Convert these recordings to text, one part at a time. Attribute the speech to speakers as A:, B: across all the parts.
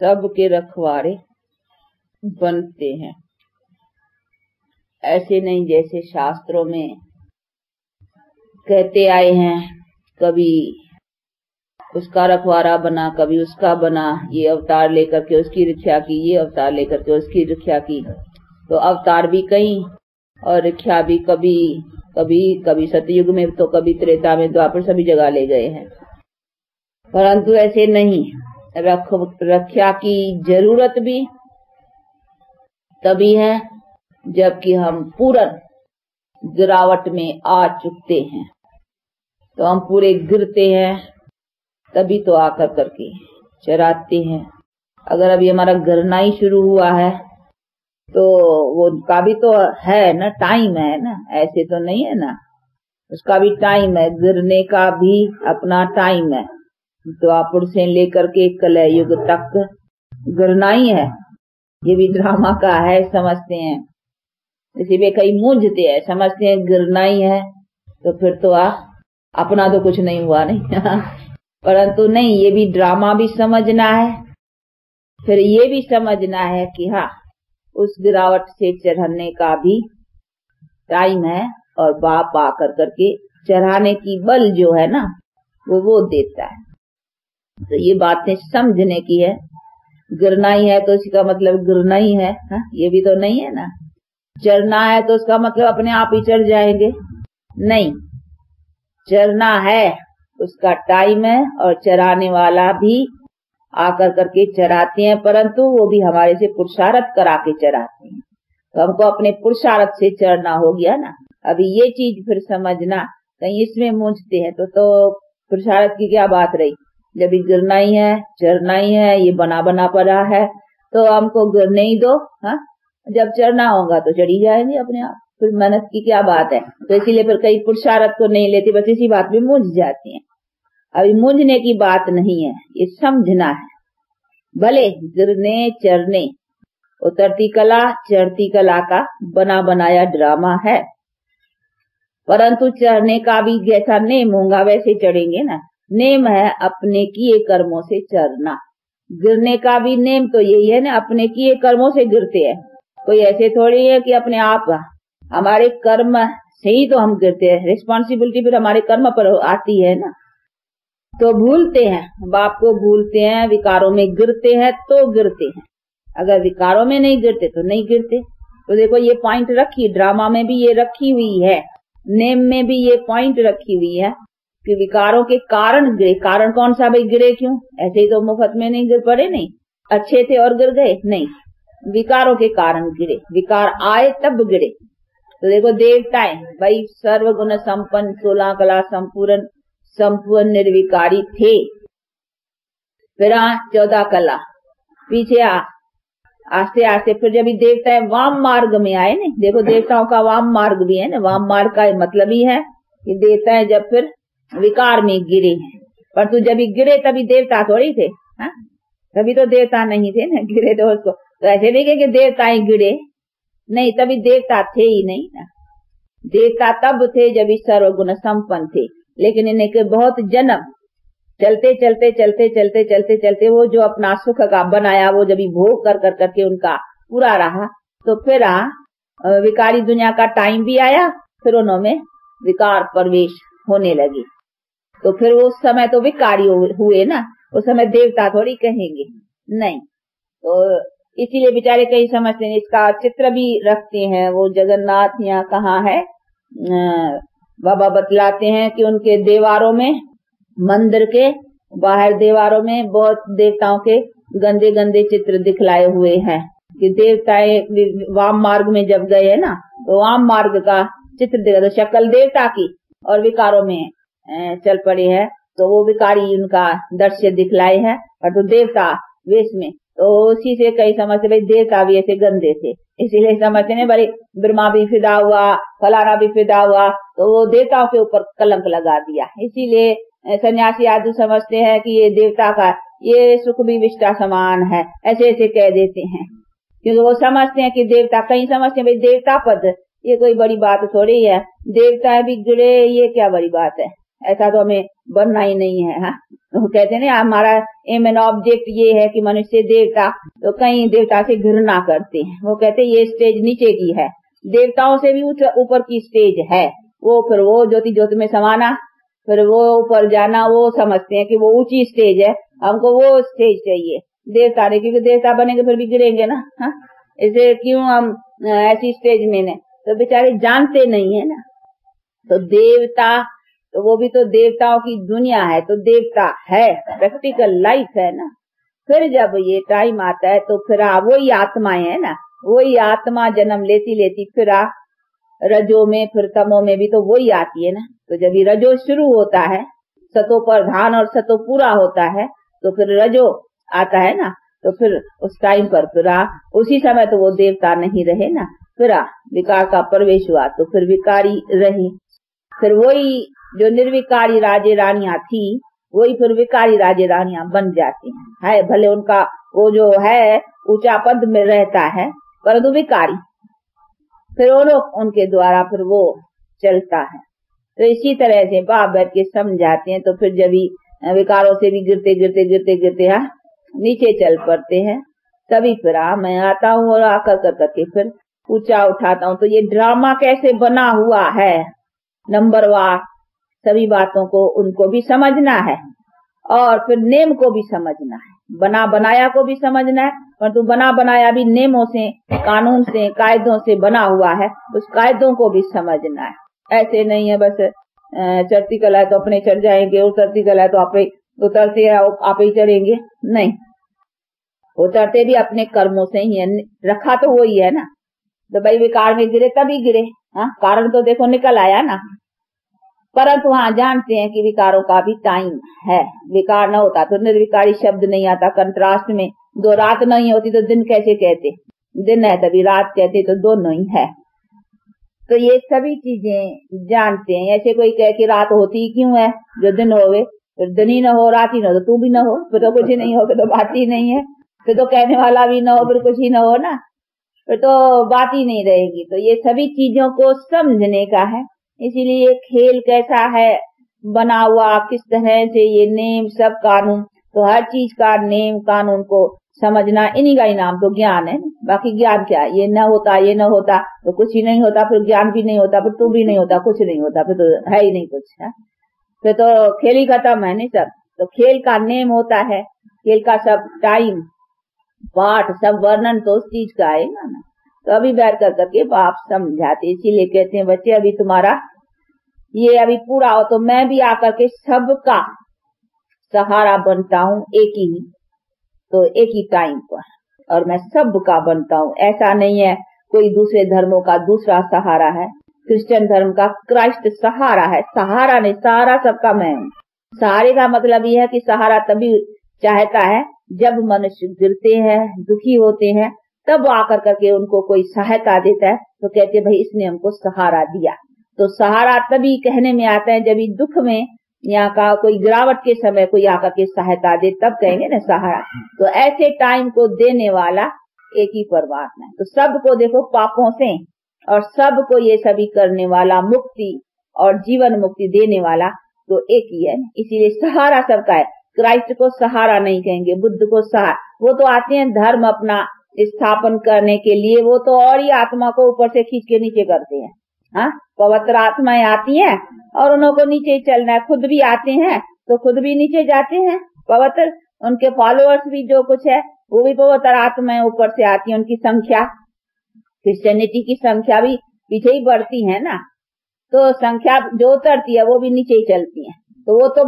A: सबके रखवारे बनते हैं। ऐसे नहीं जैसे शास्त्रों में कहते आए हैं, कभी उसका रखवारा बना, कभी उसका बना, ये अवतार लेकर के उसकी रक्षा की, ये अवतार लेकर के उसकी रक्षा की। तो अवतार भी कई और रक्षा भी कभी कभी कभी सतयुग में तो कभी त्रेता में द्वापर सभी जगह ले गए हैं। परंतु ऐसे नहीं। रख रक्षा की ज़रूरत भी तभी है, जबकि हम पूर्ण गिरावट में आ चुकते हैं। तो हम पूरे गिरते हैं, तभी तो आकर करके चराते हैं। अगर अभी हमारा गिरना ही शुरू हुआ है तो वो का भी तो है ना, टाइम है ना, ऐसे तो नहीं है ना। उसका भी टाइम है, गिरने का भी अपना टाइम है। द्वापुर से लेकर के कलय युग तक गिरना ही। ये भी ड्रामा का है, समझते हैं। इसी में कई मूंझते हैं, समझते हैं गिरना ही है तो फिर तो आ, अपना तो कुछ नहीं हुआ नहीं। परंतु नहीं, ये भी ड्रामा भी समझना है। फिर ये भी समझना है कि हाँ उस गिरावट से चढ़ने का भी टाइम है और बाप आकर करके चढ़ाने की बल जो है ना, वो वो देता है। तो ये बातें समझने की है। गिरना ही है तो इसका मतलब गिरना ही है, हा? ये भी तो नहीं है ना? चढ़ना है तो उसका मतलब अपने आप ही चढ़ जाएँगे। नहीं, चढ़ना है, उसका टाइम है और चराने वाला भी आकर करके चराते हैं, परंतु वो भी हमारे से पुरुषारथ करा के चराते हैं। तो हमको अपने पुरुषारथ से चढ़ना हो गया ना? अभी ये चीज़ फिर समझना, कहीं इसमें मूंझते हैं तो तो पुरुषारथ की क्या बात रही? जब गिरना ही है चढ़ना ही है ये बना बना पड़ा है तो हमको गिरने ही दो, हा? जब चढ़ना होगा तो चढ़ी जाएँगे अपने आप। फिर मेहनत की क्या बात है? तो इसीलिए फिर कई पुरुषारथ को नहीं लेती, बस इसी बात में मूझ जाती हैं। अभी मूझने की बात नहीं है, ये समझना है। भले गिरने चढ़ने उतरती कला, चढ़ती कला का बना बनाया ड्रामा है, परंतु चढ़ने का भी जैसा नेम होगा, वैसे चढ़ेंगे ना। नेम है अपने किए कर्मों से चढ़ना गिरने का भी नेम तो यही है ना, अपने किए कर्मों से गिरते हैं। कोई ऐसे थोड़ी है कि अपने आप, हमारे कर्म से ही तो हम गिरते हैं। रिस्पॉन्सिबिलिटी फिर हमारे कर्म पर आती है ना। तो भूलते हैं, बाप को भूलते हैं, विकारों में गिरते हैं तो गिरते हैं। अगर विकारों में नहीं गिरते तो नहीं गिरते। तो देखो ये पॉइंट रखी ड्रामा में भी ये रखी हुई है। नेम में भी ये पॉइंट रखी हुई है। कि विकारों के कारण गिरे। कारण कौन सा भाई गिरे क्यों? ऐसे ही तो मुफ़्त में नहीं गिर पड़े, नहीं। अच्छे थे और गिर गए, नहीं। विकारों के कारण गिरे। विकार आए तब गिरे। तो देखो देवताएँ, भाई सर्वगुण संपन्न, सोलह कला संपूर्ण संपूर्ण निर्विकारी थे। फिर चौदह कला। पीछे आ। आस्ते आस्ते फिर जब देवता वाम मार्ग में आए ना देखो देवताओं का वाम मार्ग भी है, ना। वाम मार्ग का मतलब ही है कि देवता है जब फिर विकार में गिरे हैं। पर तू जब गिरे तभी देवता थोड़ी थे हा? तभी तो देवता नहीं थे ना गिरे तो उसको। तो ऐसे नहीं कि देवता ही गिरे। नहीं तभी देवता थे ही नहीं ना। देवता तब थे जब सर्वगुण संपन्न थे। लेकिन इन्हें के बहुत जन्म। चलते चलते चलते चलते चलते चलते वो जो अपना सुख का बनाया वो जब भोग कर कर करके उनका पूरा रहा तो फिर आ, विकारी दुनिया का टाइम भी आया फिर उन्होंने विकार प्रवेश होने लगे। तो फिर उस समय तो विकारी हुए ना? उस समय देवता थोड़ी कहेंगे। नहीं। तो इसीलिए बेचारे कई समझते हैं, इसका चित्र भी रखते हैं, वो जगन्नाथ यहाँ कहाँ है? बाबा बतलाते हैं कि उनके देवारों में, मंदिर के, बाहर दीवारों में बहुत देवताओं के गंदे गंदे चित्र दिखलाए हुए हैं। कि देवताएँ वाम मार्ग में जब गए है ना तो वाम मार्ग का चित्र दिखा तो शक्ल देवता की और विकारों में चल पड़े हैं तो वो विकारी उनका दृश्य दिखलाए है, और तो देवता वेश में तो उसी से कई समझते भाई देवता भी ऐसे गंदे थे, इसीलिए समझते ना भाई ब्रह्मा भी फिदा हुआ, फलाना भी फिदा हुआ तो वो देवताओं के ऊपर कलंक लगा दिया। इसीलिए सन्यासी आदि समझते हैं कि ये देवता का, ये सुख भी विष्टा समान है, ऐसे ऐसे कह देते हैं। क्योंकि वो समझते हैं कि देवता, कहीं समझते हैं, भाई देवता पद, ये कोई बड़ी बात थोड़ी है देवता भी जुड़े, ये क्या बड़ी बात है? ऐसा तो हमें बनना ही नहीं है हाँ? तो कहते ना, हमारा एम एन ऑब्जेक्ट ये है कि मनुष्य देवता तो कई देवता से घृणा करते हैं। वो कहते ये स्टेज नीचे की है। देवताओं से भी ऊपर की स्टेज है। वो फिर वो ज्योति ज्योति में समाना, फिर वो ऊपर जाना, वो समझते हैं कि वो ऊँची स्टेज है। हमको वो स्टेज चाहिए। देवता ने, क्योंकि देवता बनेंगे फिर भी गिरेंगे ना हाँ? इसे क्यों हम ऐसी स्टेज में ने तो बेचारे जानते नहीं है ना। तो देवता तो वो भी तो देवताओं की दुनिया है तो देवता है प्रैक्टिकल लाइफ है ना। फिर जब ये टाइम आता है तो फिर वही आत्माएँ है ना। वही आत्मा जन्म लेती लेती फिर रजो में, फिर तमो में भी तो वही आती है ना। तो जब ये रजो शुरू होता है, सतो पर धान और सतो पूरा होता है तो फिर रजो आता है ना। तो फिर उस टाइम पर फिर उसी समय तो वो देवता नहीं रहे ना। फिर विकार का प्रवेश हुआ तो फिर विकारी रही। फिर वही जो निर्विकारी राजे रानिया थी, वही फिर विकारी राजे रानिया बन जाती हैं। है, भले उनका वो जो है, ऊँचा पद में रहता है, परंतु विकारी। फिर वो उनके द्वारा फिर वो चलता है। तो इसी तरह से बाप बैठ के समझाते हैं तो फिर जब विकारों से भी गिरते गिरते गिरते गिरते हाँ नीचे चल पड़ते हैं, तभी फिर आ मैं आता हूँ और आकर कर करके फिर ऊँचा उठाता हूँ। तो ये ड्रामा कैसे बना हुआ है? नंबर वार सभी बातों को उनको भी समझना है और फिर नेम को भी समझना है। बना बनाया को भी समझना है, परंतु बना बनाया भी नेमों से, कानून से, कायदों से बना हुआ है, उस कायदों को भी समझना है। ऐसे नहीं है बस चढ़ती कला है तो अपने चढ़ जाएँगे, उतरती कला है तो आप उतरते आप ही चढ़ेंगे। नहीं। उतरते भी अपने कर्मों से ही है, रखा तो वही है ना। तो भाई विकार में गिरे तभी गिरे। हाँ कारण तो देखो निकल आया ना। परंतु हाँ जानते हैं कि विकारों का भी टाइम है। विकार न होता तो निर्विकारी शब्द नहीं आता। कंट्रास्ट में दो रात नहीं होती तो दिन कैसे कहते? दिन है तभी रात कहते तो दोनों ही है। तो ये सभी चीज़ें जानते हैं। ऐसे कोई कह कि रात होती क्यों है? जो दिन होवे फिर दिन ही न हो, रात ही न हो तो तू भी न हो। फिर तो कुछ ही नहीं हो, फिर तो बात ही नहीं है। फिर तो कहने वाला भी न हो, फिर कुछ ही न हो ना। फिर तो बात ही नहीं रहेगी। तो ये सभी चीज़ों को समझने का है। इसीलिए खेल कैसा है? बना हुआ किस तरह से ये नेम, सब कानून तो हर चीज़ का नेम, कानून को समझना, इन्हीं का ही नाम तो ज्ञान है। बाकी ज्ञान क्या ये न होता, ये न होता तो कुछ ही नहीं होता, फिर ज्ञान भी नहीं होता, फिर तू भी नहीं होता, कुछ नहीं होता, फिर तो है ही नहीं कुछ, है? फिर तो खेल ही खत्म है, नहीं सब? तो खेल का नेम होता है, खेल का सब टाइम पाठ, सब वर्णन तो उस चीज़ का है ना? तो अभी बैठ कर करके बाप समझाते इसीलिए कहते हैं, बच्चे, अभी तुम्हारा ये अभी पूरा हो तो मैं भी आकर के सबका सहारा बनता हूँ एक ही तो एक ही टाइम पर, और मैं सबका बनता हूँ। ऐसा नहीं है, कोई दूसरे धर्मों का दूसरा सहारा है क्रिश्चियन धर्म का क्राइस्ट सहारा है, सहारा नहीं सहारा सबका मैं हूँ। सहारे का मतलब यह है कि सहारा तभी चाहता है जब मनुष्य गिरते हैं, दुखी होते हैं तब वो आकर करके उनको कोई सहायता देता है तो कहते भाई इसने हमको सहारा दिया। तो सहारा तभी कहने में आता है, जब दुख में यहाँ का कोई गिरावट के समय कोई आकर के सहायता दे, तब कहेंगे ना सहारा। तो ऐसे टाइम को देने वाला एक ही परमात्मा है। तो सबको देखो पापों से और सबको ये सभी करने वाला मुक्ति और जीवन मुक्ति देने वाला तो एक ही है। इसीलिए सहारा सबका है। क्राइस्ट को सहारा नहीं कहेंगे, बुद्ध को सहारा। वो तो आते हैं धर्म अपना स्थापन करने के लिए वो तो और ही आत्मा को ऊपर से खींच के नीचे करते हैं। हाँ? पवित्र आत्माएँ आती हैं और उन्हों को नीचे चलना है। खुद भी आते हैं तो खुद भी नीचे जाते हैं। पवित्र? उनके फॉलोअर्स भी जो कुछ है, वो भी पवित्र आत्माएँ ऊपर से आती है। उनकी संख्या क्रिश्चियनिटी की संख्या भी पीछे ही बढ़ती है ना? तो संख्या जो उतरती है, वो भी नीचे ही चलती है। तो वो तो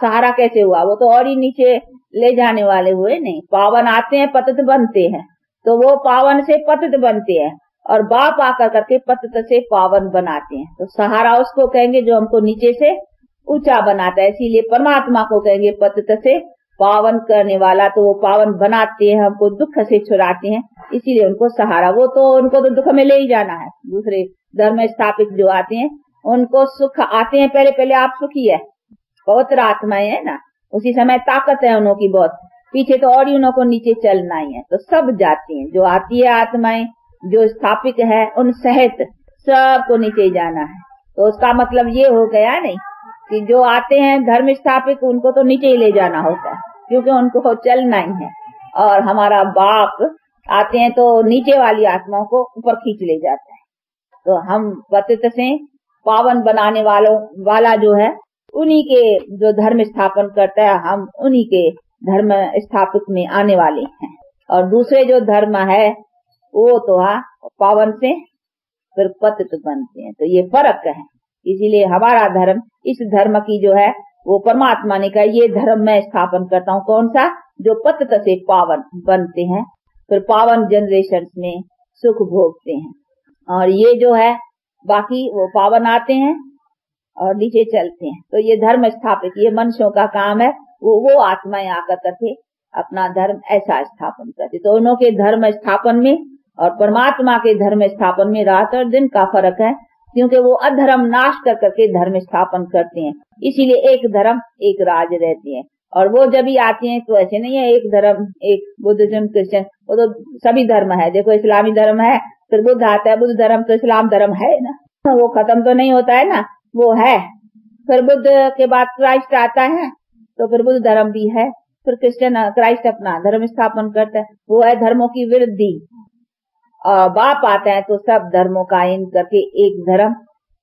A: सहारा कैसे हुआ? वो तो और ही नीचे ले जाने वाले हुए नहीं। पावन आते हैं, पतित बनते हैं। तो वो पावन से पतित बनते हैं और बाप आकर करके पतित से पावन बनाते हैं। तो सहारा उसको कहेंगे जो हमको नीचे से ऊँचा बनाता है। इसीलिए परमात्मा को कहेंगे पतित से पावन करने वाला। तो वो पावन बनाते हैं, हमको दुख से छुड़ाते हैं। इसीलिए उनको सहारा। वो तो उनको तो दुख में ले ही जाना है। दूसरे धर्म स्थापित जो आते हैं, उनको सुख आते हैं। पहले पहले आप सुखी है। पवित्र आत्माएँ है ना। उसी समय ताकत है उन्हों की बहुत। पीछे तो और ही उन्हों को नीचे चलना ही है। तो सब जाती हैं, जो आती है आत्माएँ, जो स्थापित है, उन सहित सबको नीचे जाना है। तो उसका मतलब ये हो गया नहीं कि जो आते हैं, धर्म स्थापित, उनको तो नीचे ही ले जाना होता है, क्योंकि उनको चलना ही है। और हमारा बाप आते हैं तो नीचे वाली आत्माओं को ऊपर खींच ले जाता है। तो हम पतित से पावन बनाने वालों, वाला जो है उन्हीं के जो धर्म स्थापन करता है, हम उन्हीं के धर्म स्थापित में आने वाले हैं। और दूसरे जो धर्म है, वो तो हाँ पावन से फिर पतित बनते हैं। तो ये फ़र्क है। इसीलिए हमारा धर्म, इस धर्म की जो है, वो परमात्मा ने कहा, ये धर्म मैं स्थापन करता हूँ। कौन सा? जो पतित से पावन बनते हैं, फिर पावन जनरेशन में सुख भोगते हैं। और ये जो है, बाकी वो पावन आते हैं और नीचे चलते हैं। तो ये धर्म स्थापित, ये मनुष्यों का काम है, वो वो आत्माएँ आकर करके अपना धर्म ऐसा स्थापन करते। तो उन्हों धर्म स्थापन में और परमात्मा के धर्म स्थापन में रात और दिन का फ़र्क है, क्योंकि वो अधर्म नाश कर करके धर्म स्थापन करते हैं। इसीलिए एक धर्म, एक राज रहते हैं। और वो जब भी आते हैं तो ऐसे नहीं है, एक धर्म, एक बुद्धिज्म, क्रिश्चियन, वो तो सभी धर्म है। देखो, इस्लामी धर्म है, फिर बुद्ध आता है, बुद्ध धर्म तो इस्लाम धर्म है ना। वो खत्म तो नहीं होता है ना। वो है। फिर बुद्ध के बाद क्राइस्ट आता है तो फिर बुद्ध धर्म भी है। फिर क्रिश्चियन क्राइस्ट अपना धर्म स्थापन करता है। वो है धर्मों की वृद्धि बाप आता है तो सब धर्मों का इन करके एक धर्म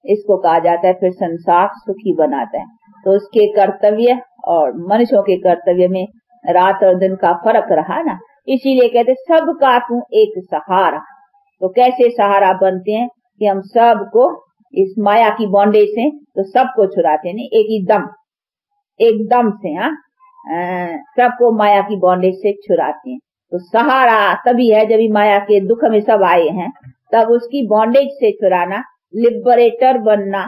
A: इसको कहा जाता है, फिर संसार सुखी बनाता है। तो उसके कर्तव्य और मनुष्यों के कर्तव्य में रात और दिन का फ़र्क रहा ना। इसीलिए कहते सबका तू एक सहारा। तो कैसे सहारा बनते हैं कि हम सबको इस माया की बॉन्डेज से तो सबको छुड़ाते हैं एक ही दम एकदम से हाँ सबको माया की बॉन्डेज से छुड़ाते हैं। तो सहारा तभी है जब माया के दुख में सब आए हैं, तब उसकी बॉन्डेज से छुड़ाना, लिबरेटर बनना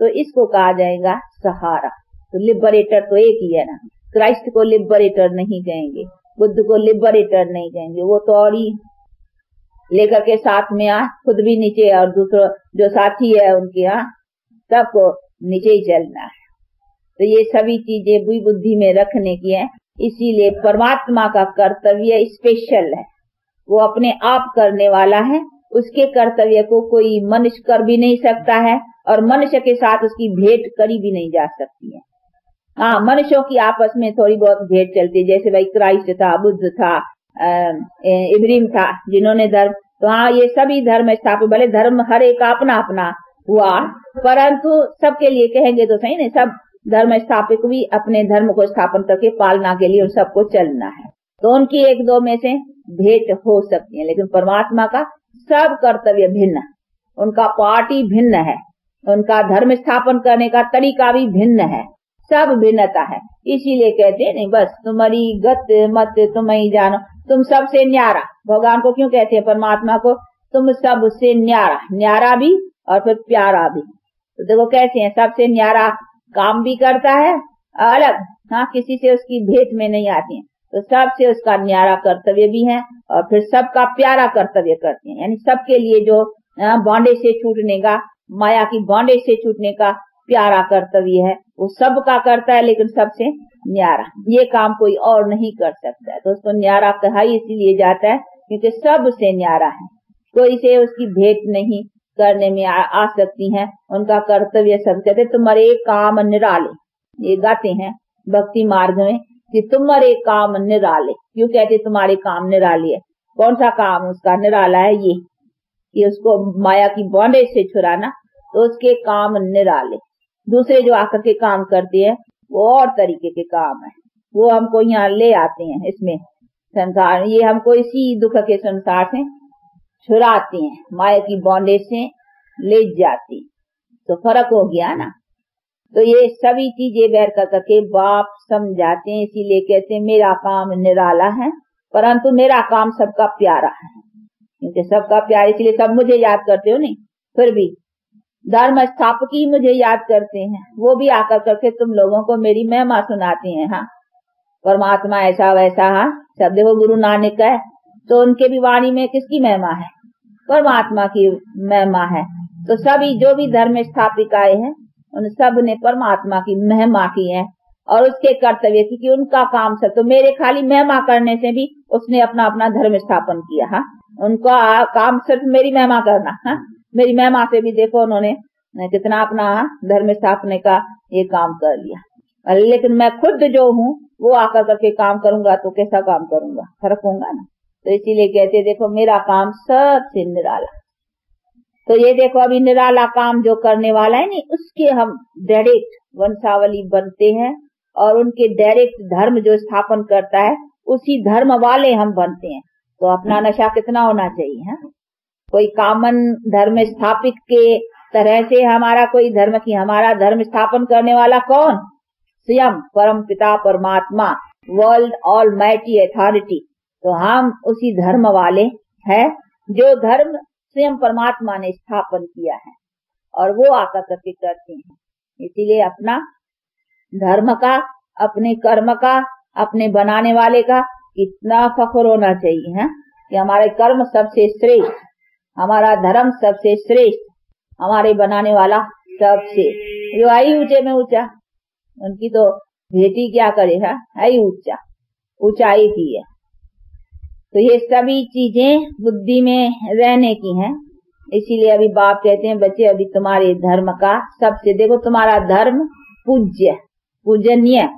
A: तो इसको कहा जाएगा सहारा। तो लिबरेटर तो एक ही है ना, क्राइस्ट को लिबरेटर नहीं कहेंगे, बुद्ध को लिबरेटर नहीं कहेंगे, वो तो और ही लेकर के साथ में आ, खुद भी नीचे और दूसरा, जो साथी है उनके यहाँ, सबको नीचे ही चलना है। तो ये सभी चीज़ें बुई बुद्धि में रखने की है। इसीलिए परमात्मा का कर्तव्य स्पेशल है। वो अपने आप करने वाला है। उसके कर्तव्य को कोई मनुष्य कर भी नहीं सकता है और मनुष्य के साथ उसकी भेंट करी भी नहीं जा सकती है। हाँ मनुष्यों की आपस में थोड़ी बहुत भेंट चलती है। जैसे भाई क्राइस्ट था, बुद्ध था इब्रीम था, जिन्होंने धर्म तो हाँ ये सभी धर्म स्थापित भले धर्म हर एक अपना अपना हुआ, परंतु सबके लिए कहेंगे तो सही नहीं, सब धर्म स्थापित भी अपने धर्म को स्थापन करके पालना के लिए उन सबको चलना है। तो उनकी एक दो में से भेंट हो सकती है, लेकिन परमात्मा का सब कर्तव्य भिन्न उनका पार्टी भिन्न है। उनका धर्म स्थापन करने का तरीका भी भिन्न है। सब भिन्नता है। इसीलिए कहते नहीं, बस तुम्हारी गत मत तुम ही जानो। तुम सबसे न्यारा। भगवान को क्यों कहते हैं परमात्मा को? तुम सबसे न्यारा। न्यारा भी और फिर प्यारा भी। तो देखो कैसे हैं, सबसे न्यारा काम भी करता है, अलग हाँ किसी से उसकी भेंट में नहीं आती है। तो सबसे उसका न्यारा कर्तव्य भी है और फिर सबका प्यारा कर्तव्य करते हैं। यानी सबके लिए जो बॉन्डे से छूटने का, माया की बॉन्डे से छूटने का प्यारा कर्तव्य है, वो सबका करता है, लेकिन सबसे न्यारा। ये काम कोई और नहीं कर सकता तो उसको न्यारा कहा इसीलिए जाता है क्योंकि सब उसे न्यारा है। कोई से उसकी भेंट नहीं करने में आ, आ सकती है। उनका कर्तव्य सब कहते तुम्हारे काम निराले। ये गाते हैं भक्ति मार्ग में कि तुम्हारे काम निराले। क्यों कहते तुम्हारे काम निराले है? कौन सा काम उसका निराला है? ये कि उसको माया की बॉन्डेज से छुड़ाना तो उसके काम निराले। दूसरे जो आकर के काम करते हैं वो और तरीके के काम है। वो हमको यहाँ ले आते हैं इसमें संसार, ये हमको इसी दुख के संसार से छुड़ाते हैं। माया की बॉन्डेज से ले जाती तो फ़र्क हो गया ना? तो ये सभी चीज़ें बैर कर करके बाप समझाते हैं, इसीलिए कहते हैं, मेरा काम निराला है, परंतु मेरा काम सबका प्यारा है। क्योंकि सबका प्यार, इसलिए सब मुझे याद करते हो नहीं? फिर भी धर्म स्थापक ही मुझे याद करते हैं। वो भी आकर करके तुम लोगों को मेरी महिमा सुनाते हैं हाँ। परमात्मा ऐसा वैसा हाँ। सब देखो गुरु नानक है तो उनके भी वाणी में किसकी महिमा है? परमात्मा की महिमा है। तो सभी, जो भी धर्म स्थापिकाएँ हैं, उन सबने परमात्मा की महिमा की है, और उसके कर्तव्य की कि उनका काम सब तो मेरे खाली महिमा करने से भी उसने अपना अपना धर्म स्थापन किया, हा। उनका काम सिर्फ़ मेरी महिमा करना, हा। मेरी महिमा से भी देखो उन्होंने कितना अपना धर्म स्थापने का ये काम कर लिया। लेकिन मैं खुद जो हूँ, वो आकर करके काम करूँगा तो कैसा काम करूँगा? फ़र्क होगा ना? तो इसीलिए कहते, देखो, मेरा काम सबसे निराला। तो ये देखो, अभी निराला काम जो करने वाला है, नहीं, उसके हम डायरेक्ट वंशावली बनते हैं और उनके डायरेक्ट धर्म जो स्थापन करता है, उसी धर्म वाले हम बनते हैं। तो अपना नशा कितना होना चाहिए, है? कोई कामन धर्म स्थापित के तरह से हमारा कोई धर्म की, हमारा धर्म स्थापन करने वाला कौन? स्वयं, परम पिता, परमात्मा वर्ल्ड ऑल मैटी अथॉरिटी तो हम उसी धर्म वाले हैं जो धर्म स्वयं परमात्मा ने स्थापन किया है और वो आकर करके करते हैं। इसीलिए अपना धर्म का, अपने कर्म का, अपने बनाने वाले का कितना फख्र होना चाहिए, है, कि हमारे कर्म सबसे श्रेष्ठ हमारा धर्म सबसे श्रेष्ठ, हमारे बनाने वाला सबसे। जो आई ऊँचे में ऊँचा। उनकी तो भेटी क्या करे, है? आई ऊँचा। ऊंचाई की है। तो ये सभी चीज़ें बुद्धि में रहने की हैं। इसीलिए अभी बाप कहते हैं, बच्चे, अभी तुम्हारे धर्म का सबसे, देखो तुम्हारा धर्म पूज्य, पूजनीय।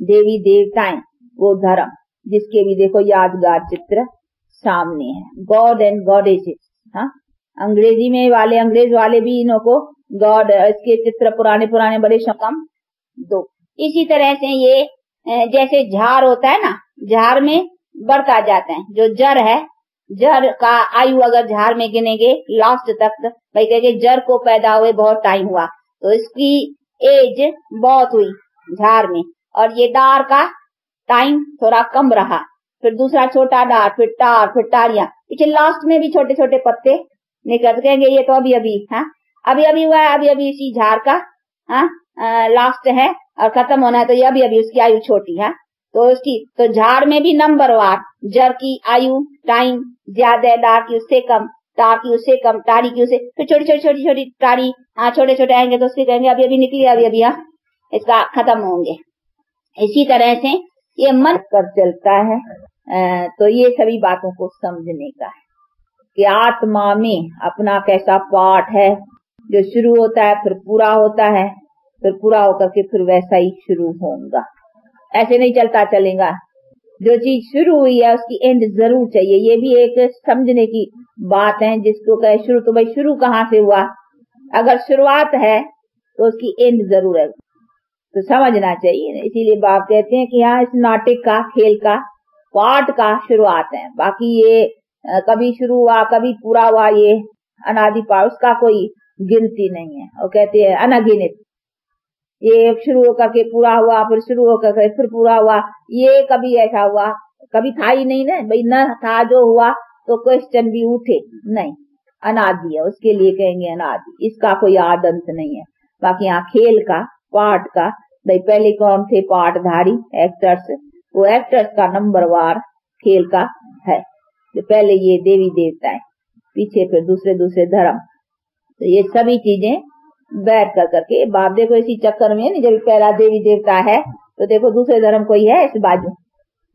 A: देवी देवताएँ, वो धर्म, जिसके भी देखो यादगार चित्र सामने है। God and goddesses. हाँ? अंग्रेज़ी में वाले, अंग्रेज़ वाले भी इन्हों को गॉड इसके चित्र पुराने पुराने बड़े शकम दो। इसी तरह से ये जैसे झार होता है ना, झार में बढ़ता जाता है। जो जड़ है जड़ का आयु अगर झार में गिनेंगे लास्ट तक, भाई कहेंगे जड़ को पैदा हुए बहुत टाइम हुआ। तो इसकी एज बहुत हुई झार में। और ये डार का टाइम थोड़ा कम रहा। फिर दूसरा छोटा डार, फिर टार, फिर टारिया। पीछे लास्ट में भी छोटे छोटे पत्ते निकल कहेंगे ये तो अभी अभी, है? अभी अभी हुआ है, अभी अभी इसी झार का, हा? लास्ट है और खत्म होना है तो ये अभी अभी उसकी आयु छोटी, है? तो उसकी तो झाड़ में भी नंबर वार जड़ की आयु टाइम ज़्यादा डार की उससे कम, तार की उससे कम टारी की उससे फिर छोटी छोटी छोटी छोटी टारी हाँ छोटे छोटे आएँगे तो उसके कहेंगे, अभी अभी निकली अभी अभी हाँ? इसका खत्म होंगे। इसी तरह से ये मन कर चलता है। तो ये सभी बातों को समझने का है कि आत्मा में अपना कैसा पाठ है, जो शुरू होता है फिर पूरा होता है, फिर पूरा होकर के फिर वैसा ही शुरू होगा ऐसे नहीं चलता चलेगा। जो चीज़ शुरू हुई है उसकी एंड ज़रूर चाहिए। ये भी एक समझने की बात है जिसको कहे शुरू तो भाई शुरू कहाँ से हुआ? अगर शुरुआत है तो उसकी एंड ज़रूर है। तो समझना चाहिए। इसीलिए बाप कहते हैं कि यहाँ इस नाटक का, खेल का पाठ का शुरुआत है। बाकी ये कभी शुरू हुआ, कभी पूरा हुआ, ये अनादि पाठ उसका कोई गिनती नहीं है। वो कहते हैं अनगिनित। ये शुरू होकर के पूरा हुआ, फिर शुरू होकर के फिर पूरा हुआ, ये कभी ऐसा हुआ, कभी था ही नहीं ना, भाई न था, जो हुआ तो क्वेश्चन भी उठे। नहीं, अनादि है, उसके लिए कहेंगे अनादि। इसका कोई आदंत नहीं है। बाकी यहाँ खेल का, पाठ का, भाई पहले कौन थे पाठधारी एक्टर्स वो एक्टर्स का नंबर वार खेल का है। तो पहले ये देवी देवता है पीछे फिर दूसरे दूसरे धर्म। तो ये सभी चीज़ें बैठ कर करके बाप देखो इसी चक्कर में नहीं जब पहला देवी देवता है तो देखो दूसरे धर्म कोई है इस बाजू?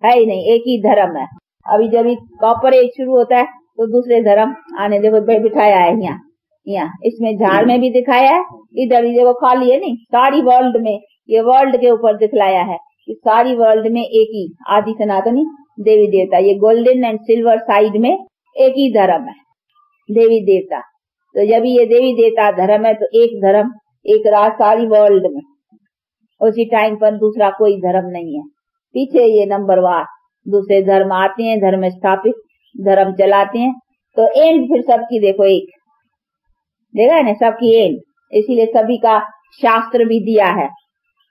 A: है ही नहीं, एक ही धर्म है। अभी जब कॉपर एज शुरू होता है तो दूसरे धर्म आने देखो बिठाया है यहाँ यहाँ। इसमें झाड़ में भी दिखाया है, इधर ही देखो खाली है नहीं, सारी वर्ल्ड में, ये वर्ल्ड के ऊपर दिखलाया है। कि सारी वर्ल्ड में एक ही आदि सनातनी देवी देवता, ये गोल्डन एंड सिल्वर साइड में एक ही धर्म है, देवी देवता। तो जब ये देवी देवता धर्म है तो एक धर्म, एक राज सारी वर्ल्ड में। उसी टाइम पर दूसरा कोई धर्म नहीं है। पीछे ये नंबर वार दूसरे धर्म आते हैं, धर्म स्थापित, धर्म चलाते हैं। तो एंड फिर सबकी देखो एक। देखा है ना, सबकी एंड इसीलिए सभी का शास्त्र भी दिया है।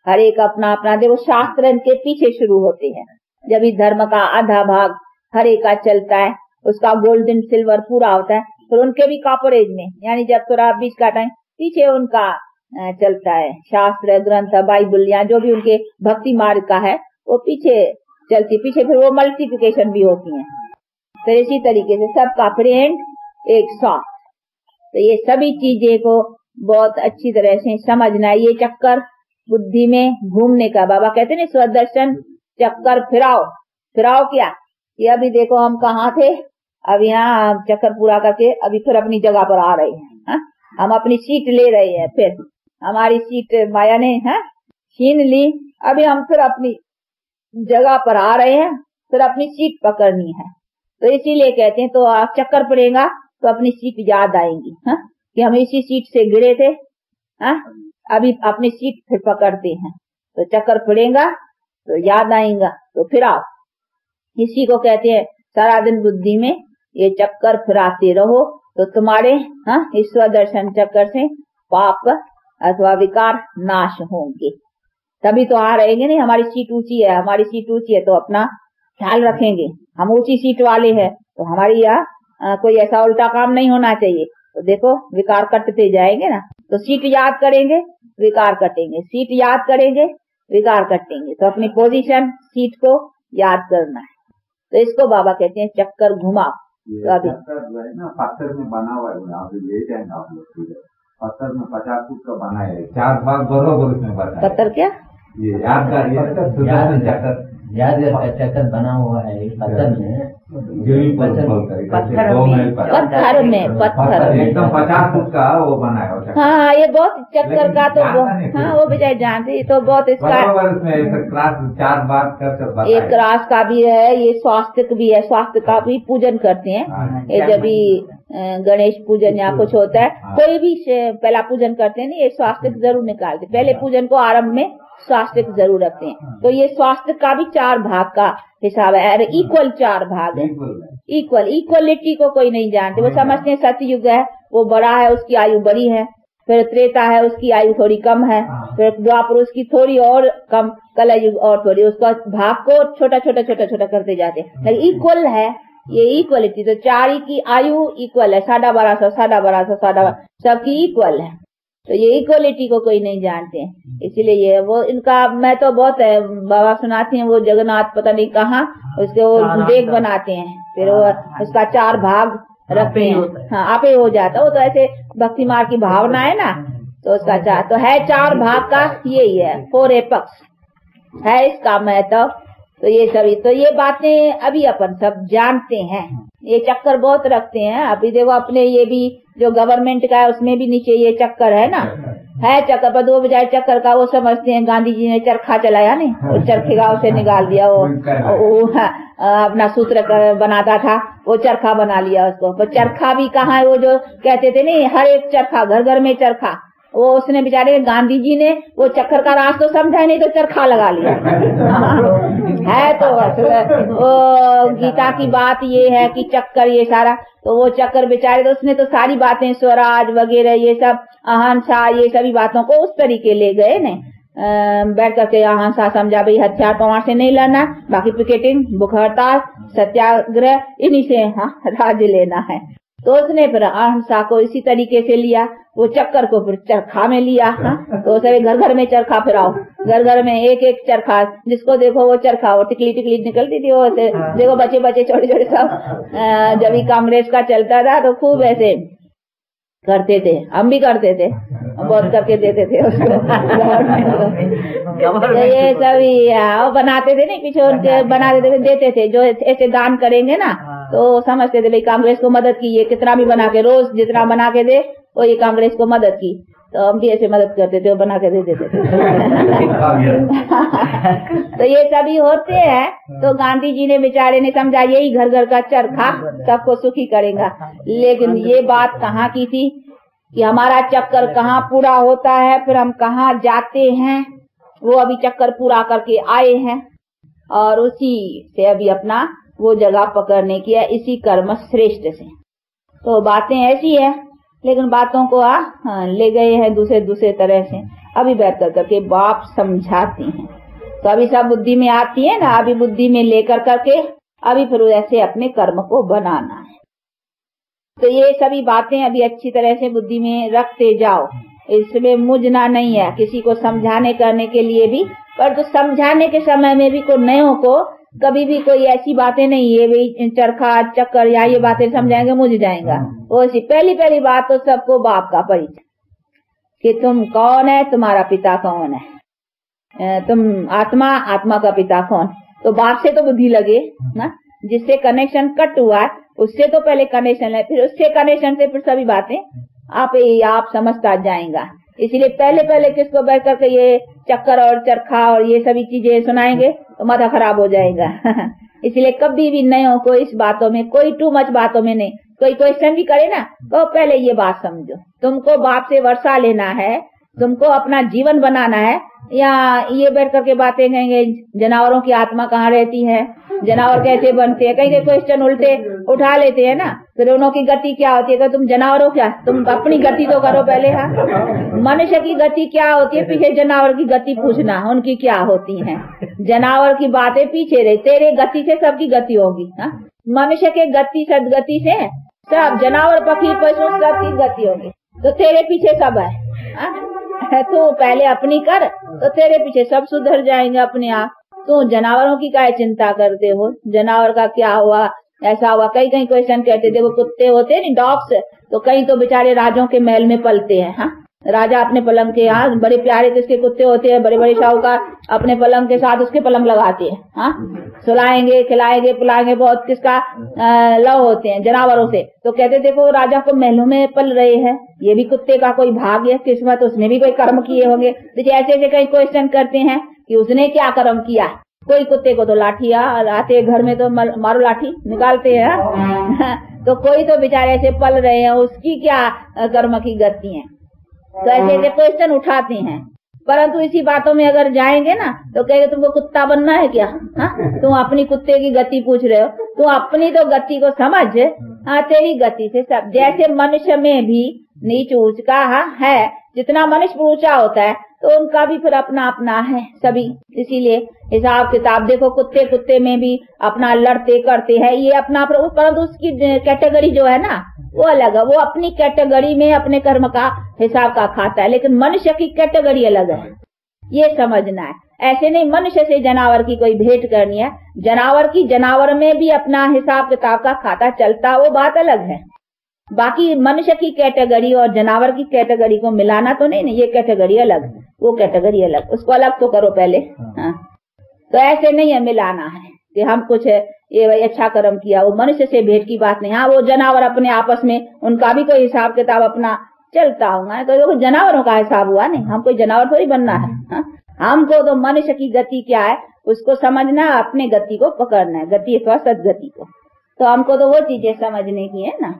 A: हर एक अपना अपना देखो शास्त्र के पीछे शुरू होते हैं। जब इस धर्म का आधा भाग हर एक का चलता है, उसका गोल्डन सिल्वर पूरा होता है फिर तो उनके भी कॉपरेज में, यानी जब थोड़ा बीच का टाइम पीछे उनका चलता है। शास्त्र, ग्रंथ, बाइबल या जो भी उनके भक्ति मार्ग का है, वो पीछे चलती, पीछे फिर वो मल्टीप्लिकेशन भी होती है। तो इसी तरीके से सबका फ्रेंड एक साथ। तो ये सभी चीज़ें को बहुत अच्छी तरह से समझना है ये चक्कर बुद्धि में घूमने का। बाबा कहते ना स्वदर्शन चक्कर फिराओ। फिराओ क्या? ये अभी देखो हम कहा थे? अब यहाँ चक्कर पूरा करके अभी फिर अपनी जगह पर आ रहे हैं, हा? हम अपनी सीट ले रहे हैं फिर। हमारी सीट माया ने, है, छीन ली। अभी हम फिर अपनी जगह पर आ रहे हैं, फिर अपनी सीट पकड़नी है। तो इसीलिए कहते हैं तो आप चक्कर पड़ेगा तो अपनी सीट याद आएँगी, हा? कि हम इसी सीट से गिरे थे, हा? अभी अपनी सीट फिर पकड़ते हैं। तो चक्कर पड़ेगा तो याद आएगा तो फिर आओ। इसी को कहते हैं, सारा दिन बुद्धि में ये चक्कर फिराते रहो तो तुम्हारे हाँ ईश्वर दर्शन चक्कर से पाप अथवा विकार नाश होंगे। तभी तो आ रहेंगे नहीं, हमारी सीट ऊँची है, हमारी सीट ऊँची है तो अपना ख्याल रखेंगे। हम ऊँची सीट वाले हैं तो हमारी यहाँ कोई ऐसा उल्टा काम नहीं होना चाहिए। तो देखो विकार कटते जाएँगे ना तो सीट याद करेंगे विकार कटेंगे। सीट याद करेंगे विकार कटेंगे। तो अपनी पोजीशन सीट को याद करना है। तो इसको बाबा कहते हैं चक्कर घुमा।
B: तो अभी ना पत्थर में बना हुआ है आप ले जाएँगे आप लोग पत्थर में पचास फुट का बना है चार भाग बरोबर उसमें बना
A: पत्थर क्या?
B: ये याद का ये चक्कर।
C: याद चक्कर बना हुआ है पत्थर में।
B: पत्थर
C: पत्थर में
A: पत्थर में
B: एकदम पचास फुट का वो बना है
A: हाँ ये बहुत चक्कर का तो हाँ। वो बेचारे जानते तो बहुत इसका
B: चार बार कर कर
A: एक रास का भी है ये स्वास्थ्य भी है स्वास्थ्य का भी पूजन करते हैं।
B: हाँ।
A: ये जब भी गणेश पूजन या कुछ होता है
B: हाँ।
A: कोई भी पहला पूजन करते हैं ना ये स्वास्थ्य ज़रूर निकालते पहले पूजन को आरंभ में स्वास्थ्य ज़रूर रखते हैं। तो ये स्वास्थ्य का भी चार भाग का हिसाब है। और इक्वल चार भाग है। इक्वल इक्वलिटी को कोई नहीं जानते। वो समझते हैं सतयुग है वो बड़ा है उसकी आयु बड़ी है फिर त्रेता है उसकी आयु थोड़ी कम है
B: हाँ।
A: फिर द्वापर उसकी थोड़ी और कम कलयुग और थोड़ी। उसका भाग को छोटा छोटा छोटा छोटा करते जाते हैं। इक्वल है ये इक्वलिटी तो चार ही की आयु इक्वल है। साढ़ा बारह सौ साढ़ा बारह सौ साढ़ा सबकी इक्वल है। तो ये इक्वलिटी को कोई नहीं जानते हैं। इसीलिए ये वो इनका मैं तो बहुत है बाबा सुनाती हैं वो जगन्नाथ पता नहीं कहाँ उसके वो देख बनाते हैं। फिर वो उसका चार भाग रखते
C: हैं
A: है।
C: हाँ।
A: आपे हो जाता है। वो तो ऐसे भक्ति मार्ग की भावना है ना। तो उसका चार तो है चार भाग का यही है। फोर एपक्स है इसका महत्व। तो ये सभी तो ये बातें अभी अपन सब जानते हैं। ये चक्कर बहुत रखते हैं। अभी देखो अपने ये भी जो गवर्नमेंट का है उसमें भी नीचे ये चक्कर है ना? है। चक्कर पर दो बजाय चक्कर का वो समझते हैं गांधी जी ने चरखा चलाया नहीं? वो चरखे गाँव से निकाल दिया वो, वो हाँ, अपना सूत्र बनाता था वो चरखा बना लिया उसको। पर चरखा भी कहा है वो जो कहते थे नहीं हर एक चरखा घर घर में चरखा। वो उसने बेचारे गांधी जी ने वो चक्कर का रास तो समझा नहीं तो चरखा लगा लिया। है तो बस वो गीता की बात ये है कि चक्कर ये सारा तो वो चक्कर बेचारे तो उसने तो सारी बातें स्वराज वगैरह ये सब अहिंसा ये सभी बातों को उस तरीके ले गए ने। बैठ करके अहिंसा समझा भाई हथियार पवार से नहीं लड़ना बाकी पिकेटिंग भूख हड़ताल सत्याग्रह इन्हीं से हाँ राज्य लेना है। तो उसने फिर अहिंसा को इसी तरीके से लिया वो चक्कर को फिर चरखा में लिया हाँ? तो सभी घर घर में चरखा फिराओ घर घर में एक एक चरखा जिसको देखो वो चरखा वो टिकली टिकली निकलती थी वो ऐसे देखो बचे बच्चे छोटे छोटे सब जब कांग्रेस का चलता था तो खूब ऐसे करते थे हम भी करते थे। बहुत करके देते थे उसको। तो ये सभी हाँ, बनाते थे नहीं पीछे उनके बनाते थे। देते थे जो ऐसे दान करेंगे ना तो समझते थे भाई कांग्रेस को मदद की, ये कितना भी बना के, रोज जितना बना के दे वो ये कांग्रेस को मदद की। तो हम भी ऐसे मदद करते थे बना के दे देते थे। तो ये सभी होते हैं तो गांधी जी ने बेचारे ने समझा, यही घर घर का चरखा, सबको सुखी करेगा। लेकिन ये बात कहाँ की थी कि हमारा चक्कर कहाँ पूरा होता है, फिर हम कहाँ जाते हैं, वो अभी चक्कर पूरा करके आए हैं। और उसी से अभी अपना वो जगह पकड़ने की है इसी कर्म श्रेष्ठ से। तो बातें ऐसी है लेकिन बातों को आ हाँ, ले गए हैं दूसरे दूसरे तरह से। अभी बेहतर करके बाप समझाती हैं। तो अभी सब बुद्धि में आती है ना अभी बुद्धि में लेकर करके अभी फिर ऐसे अपने कर्म को बनाना है। तो ये सभी बातें अभी अच्छी तरह से बुद्धि में रखते जाओ। इसमें मुझना नहीं है किसी को समझाने करने के लिए भी पर तो समझाने के समय में भी कोई नयों को कभी भी कोई ऐसी बातें नहीं है भाई चरखा चक्कर या ये बातें समझाएँगे मुझ जाएगा। वो ऐसी पहली पहली बात तो सबको बाप का परिचय कि तुम कौन है तुम्हारा पिता कौन है? तुम आत्मा आत्मा का पिता कौन? तो बाप से तो बुद्धि लगे ना? जिससे कनेक्शन कट हुआ है उससे तो पहले कनेक्शन है फिर उससे कनेक्शन से फिर सभी बातें आप ही आप समझता जाएगा। इसलिए पहले पहले किसको बैठ करके ये चक्कर और चरखा और ये सभी चीज़ें सुनाएँगे तो माथा खराब हो जाएगा। इसलिए कभी भी नयों को इस बातों में, कोई टू मच बातों में नहीं। कोई क्वेश्चन भी करे ना तो पहले ये बात समझो। तुमको बाप से वर्षा लेना है तुमको अपना जीवन बनाना है? या ये बैठ करके बातें कहेंगे, जानवरों की आत्मा कहाँ रहती है? जानवर कैसे बनते हैं? कहीं कहीं क्वेश्चन उल्टे उठा लेते हैं ना? फिर उन्हों की गति क्या होती है? तुम जानवरों क्या? तुम अपनी गति तो करो पहले हाँ? मनुष्य की गति क्या होती है? पीछे जानवर की गति पूछना, उनकी क्या होती है? जानवर की बातें पीछे रही, तेरे गति से सबकी गति होगी हाँ? मनुष्य के गति सदगति से सब, जानवर, पक्षी, पशु, सबकी गति होगी। तो तेरे पीछे सब है? हाँ? तू पहले अपनी कर तो तेरे पीछे सब सुधर जाएँगे अपने आप। तू जानवरों की क्या चिंता करते हो? जानवर का क्या हुआ? ऐसा हुआ? कई कई क्वेश्चन कहते वो कुत्ते होते नहीं डॉग्स तो कई तो बेचारे राजों के महल में पलते हैं हाँ? राजा अपने पलंग के यहाँ, बड़े प्यारे किसके कुत्ते होते हैं बड़े बड़े शाहूकार अपने पलंग के साथ उसके पलंग लगाते हैं हाँ? सुलाएँगे, खिलाएँगे, पिलाएँगे, बहुत किसका लव होते हैं, जनावरों से। तो कहते, देखो, राजा को महलों में पल रहे हैं, ये भी कुत्ते का कोई भाग भाग्य किस्मत, उसने भी कोई कर्म किए होंगे। देखिए ऐसे ऐसे कई क्वेश्चन करते हैं कि उसने क्या कर्म किया? कोई कुत्ते को तो लाठी आते घर में तो मारो लाठी, निकालते हैं तो कोई तो बेचारे ऐसे पल रहे हैं, उसकी क्या कर्म की गति है? तो ऐसे ऐसे क्वेश्चन उठाते हैं। परंतु इसी बातों में अगर जाएँगे ना तो कहेंगे, तुमको कुत्ता बनना है क्या? हा? तुम अपनी कुत्ते की गति पूछ रहे हो। तुम अपनी तो गति को समझ। हाँ तेरी गति से सब। जैसे मनुष्य में भी नीच ऊंच का है। जितना मनुष्य ऊँचा होता है तो उनका भी फिर अपना अपना है सभी। इसीलिए हिसाब किताब देखो कुत्ते कुत्ते में भी अपना लड़ते करते हैं। ये अपना परंतु उसकी कैटेगरी जो है ना, वो अलग है। वो अपनी कैटेगरी में अपने कर्म का हिसाब का खाता है, लेकिन मनुष्य की कैटेगरी अलग है। ये समझना है। ऐसे नहीं, मनुष्य से जनावर की कोई भेंट करनी है। जनावर की जनावर में भी अपना हिसाब किताब का खाता चलता वो बात अलग है। बाकी मनुष्य की कैटेगरी और जानवर की कैटेगरी को मिलाना तो नहीं नहीं ये कैटेगरी अलग वो कैटेगरी अलग उसको अलग तो करो पहले हाँ। तो ऐसे नहीं है मिलाना है कि हम कुछ ये भाई अच्छा कर्म किया वो मनुष्य से भेंट की बात नहीं हाँ वो जानवर अपने आपस में उनका भी कोई हिसाब किताब अपना चलता होगा तो जानवरों का हिसाब हुआ नहीं हम कोई जानवर थोड़ी बनना है हा? हमको तो मनुष्य की गति क्या है उसको समझना अपने गति को पकड़ना है गति अथवा सदगति को। तो हमको तो वो चीज़ें समझने की है ना।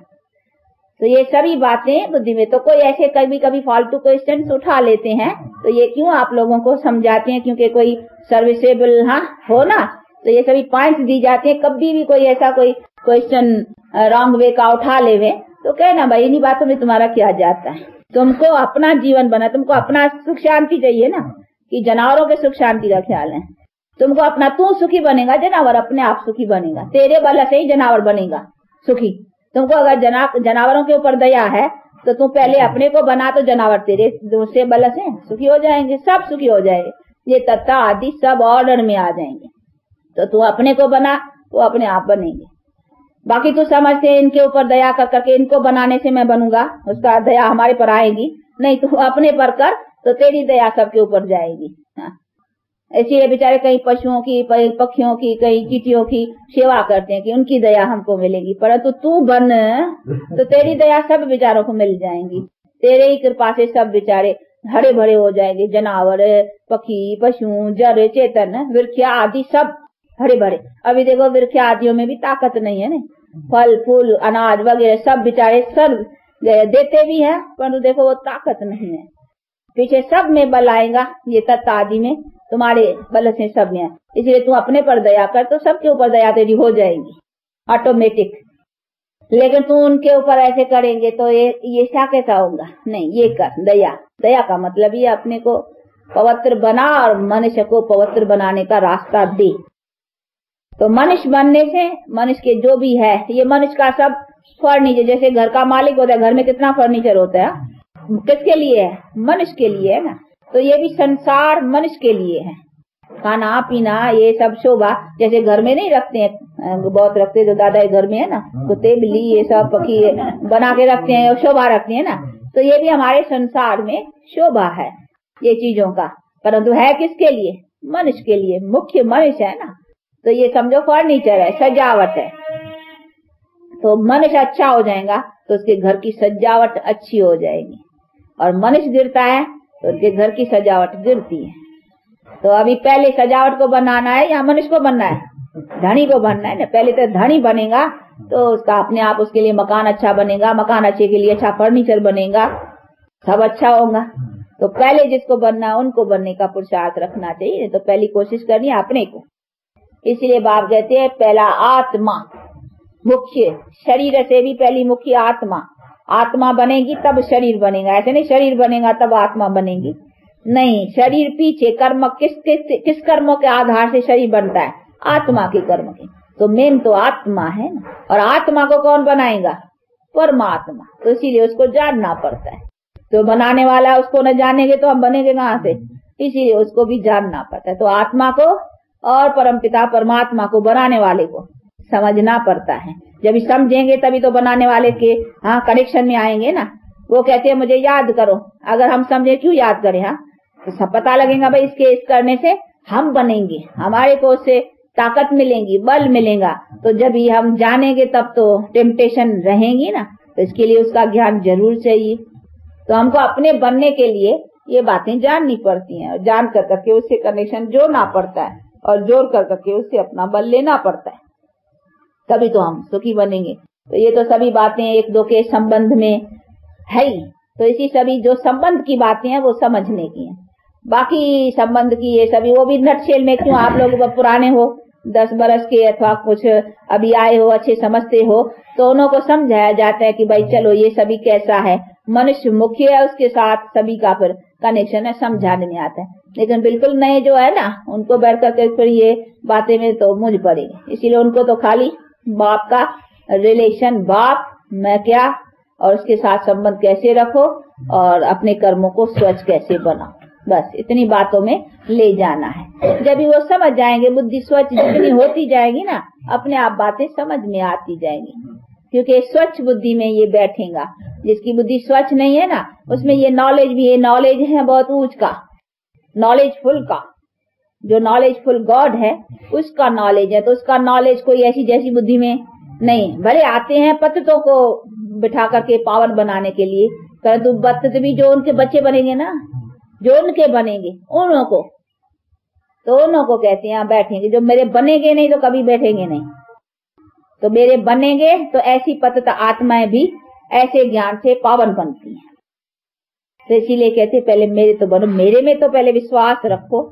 A: तो ये सभी बातें बुद्धि में तो कोई ऐसे कभी कभी फालतू क्वेश्चन उठा लेते हैं तो ये क्यों आप लोगों को समझाते हैं? क्योंकि कोई सर्विसेबल हाँ हो ना? तो ये सभी पॉइंट दी जाते हैं, कभी भी कोई ऐसा कोई क्वेश्चन रॉन्ग वे का उठा ले वे तो कहना भाई, इन्हीं बातों में तुम्हारा क्या जाता है? तुमको अपना जीवन बना, तुमको अपना सुख शांति चाहिए ना, कि जानवरों के सुख शांति का ख्याल है। तुमको अपना तू सुखी बनेगा, जानवर अपने आप सुखी बनेगा। तेरे बल से ही जानवर बनेगा, सुखी। तुमको अगर जना जानवरों के ऊपर दया है तो तू पहले अपने को बना तो जानवर तेरे दूसरे बल से सुखी हो जाएँगे सब सुखी हो जाएँगे। ये तत्ता आदि सब ऑर्डर में आ जाएँगे। तो तू अपने को बना वो अपने आप बनेंगे। बाकी तू समझते इनके ऊपर दया कर करके इनको बनाने से मैं बनूँगा उसका दया हमारे पर आएगी। नहीं तू अपने पर कर तो तेरी दया सबके ऊपर जाएगी। हाँ। ऐसे बेचारे कई पशुओं की पक्षियों की, कई चीटियों की सेवा करते हैं कि उनकी दया हमको मिलेगी। परंतु तू बन तो तेरी दया सब बेचारों को मिल जाएँगी। तेरे ही कृपा से सब बेचारे हरे भरे हो जाएँगे। जनावर, पक्षी, पशु, जड़, चेतन वृक्ष आदि सब हरे भरे अभी देखो वृक्ष आदियों में भी ताकत नहीं है ना? फल, फूल, अनाज वगैरह सब बेचारे सब देते भी हैं, परंतु देखो, वो ताकत नहीं है। पीछे सब में बल आएगा, ये तत्व आदि में, तुम्हारे बल से सब में। इसलिए तू अपने पर दया कर तो सबके ऊपर दया तेरी हो जाएगी ऑटोमेटिक लेकिन तू उनके ऊपर ऐसे करेंगे तो ये ये क्या कैसा होगा? नहीं, ये कर, दया। दया का मतलब ये अपने को पवित्र बना और मनुष्य को पवित्र बनाने का रास्ता दे। तो मनुष्य बनने से, मनुष्य के जो भी है, ये मनुष्य का सब फर्नीचर, जैसे घर का मालिक होता है, घर में कितना फर्नीचर होता है किसके लिए है मनुष्य के लिए है ना? तो ये भी संसार मनुष्य के लिए है। खाना पीना ये सब शोभा जैसे घर में नहीं रखते हैं बहुत रखते जो दादा घर में है ना? कुत्ते बिल्ली ये सब पक्षी बना के रखते हैं शोभा रखते हैं ना? तो ये भी हमारे संसार में शोभा है ये चीज़ों का। परंतु है किसके लिए? मनुष्य के लिए। मुख्य मनुष्य है ना? तो ये समझो फर्नीचर है सजावट है। तो मनुष्य अच्छा हो जाएगा तो उसके घर की सजावट अच्छी हो जाएगी। और मनुष्य गिरता है तो उसके घर की सजावट गिरती है। तो अभी पहले सजावट को बनाना है या मनुष्य को बनना है? धनी को बनना है ना? पहले तो धनी बनेगा तो उसका अपने आप उसके लिए मकान अच्छा बनेगा, मकान अच्छे के लिए अच्छा फर्नीचर बनेगा, सब अच्छा होगा। तो पहले जिसको बनना है, उनको बनने का पुरुषार्थ रखना चाहिए तो पहली कोशिश करनी है अपने को। इसलिए बाप कहते हैं, पहला आत्मा मुख्य, शरीर से भी पहली मुख्य आत्मा। आत्मा बनेगी, तब शरीर बनेगा। ऐसे नहीं शरीर बनेगा, तब आत्मा बनेगी। नहीं, शरीर पीछे कर्म किस किस किस कर्मों के आधार से शरीर बनता है? आत्मा के कर्म के। तो मेन तो आत्मा है ना। और आत्मा को कौन बनाएगा? परमात्मा। तो इसीलिए उसको जानना पड़ता है। तो बनाने वाला उसको न जानेंगे तो हम बनेंगे कहाँ से? इसीलिए उसको भी जानना पड़ता है। तो आत्मा को और परमपिता परमात्मा को बनाने वाले को समझना पड़ता है। जब समझेंगे तभी तो बनाने वाले के हाँ कनेक्शन में आएँगे ना। वो कहते हैं, मुझे याद करो। अगर हम समझे, क्यों याद करें हाँ? तो सब पता लगेगा, भाई, इसके, इस करने से हम बनेंगे। हमारे को उससे ताकत मिलेंगी, बल मिलेगा। तो जब ही हम जानेंगे, तब तो टेम्पटेशन रहेंगी ना। तो इसके लिए उसका ज्ञान ज़रूर चाहिए। तो हमको अपने बनने के लिए ये बातें जाननी पड़ती हैं। और जान कर करके उससे कनेक्शन जोड़ना पड़ता है। और जोड़ कर करके उससे अपना बल लेना पड़ता है। तभी तो हम सुखी बनेंगे। तो ये तो सभी बातें एक दो के संबंध में है ही। तो इसी सभी जो संबंध की बातें हैं, वो समझने की हैं। बाकी संबंध की ये सभी, वो भी नटशेल में क्यों आप लोग पुराने हो? दस बरस के अथवा कुछ अभी आए हो, अच्छे समझते हो तो उन्हों को समझाया जाता है कि भाई चलो ये सभी कैसा है? मनुष्य मुख्य है, उसके साथ सभी का फिर कनेक्शन है, समझाने में आता है। लेकिन बिल्कुल नए जो है ना, उनको बैठ करके फिर ये बातें में तो मुझ पड़ेगी। इसीलिए उनको तो खाली बाप का रिलेशन बाप, मैं क्या, और उसके साथ संबंध कैसे रखो, और अपने कर्मों को स्वच्छ कैसे बनाओ। बस, इतनी बातों में ले जाना है। जब वो समझ जाएँगे, बुद्धि स्वच्छ जितनी होती जाएगी ना, अपने आप बातें समझ में आती जाएँगी। क्योंकि स्वच्छ बुद्धि में ये बैठेगा। जिसकी बुद्धि स्वच्छ नहीं है ना, उसमें ये नॉलेज भी है नॉलेज है बहुत ऊंच का। नॉलेज फुल का। जो नॉलेज फुल गॉड है, उसका नॉलेज है तो उसका नॉलेज कोई ऐसी जैसी बुद्धि में नहीं। भले आते हैं पततों को बिठा करके पावन बनाने के लिए, परंतु पत्त भी जो उनके बच्चे बनेंगे ना, जो उनके बनेंगे, उन्हों को तो उन्हों को कहते हैं बैठेंगे। जो मेरे बनेंगे नहीं तो कभी बैठेंगे नहीं। तो मेरे बनेंगे तो ऐसी पतत आत्माएँ भी, ऐसे ज्ञान से पावन बनती हैं। तो इसीलिए कहते पहले मेरे तो बनो, मेरे में तो पहले विश्वास रखो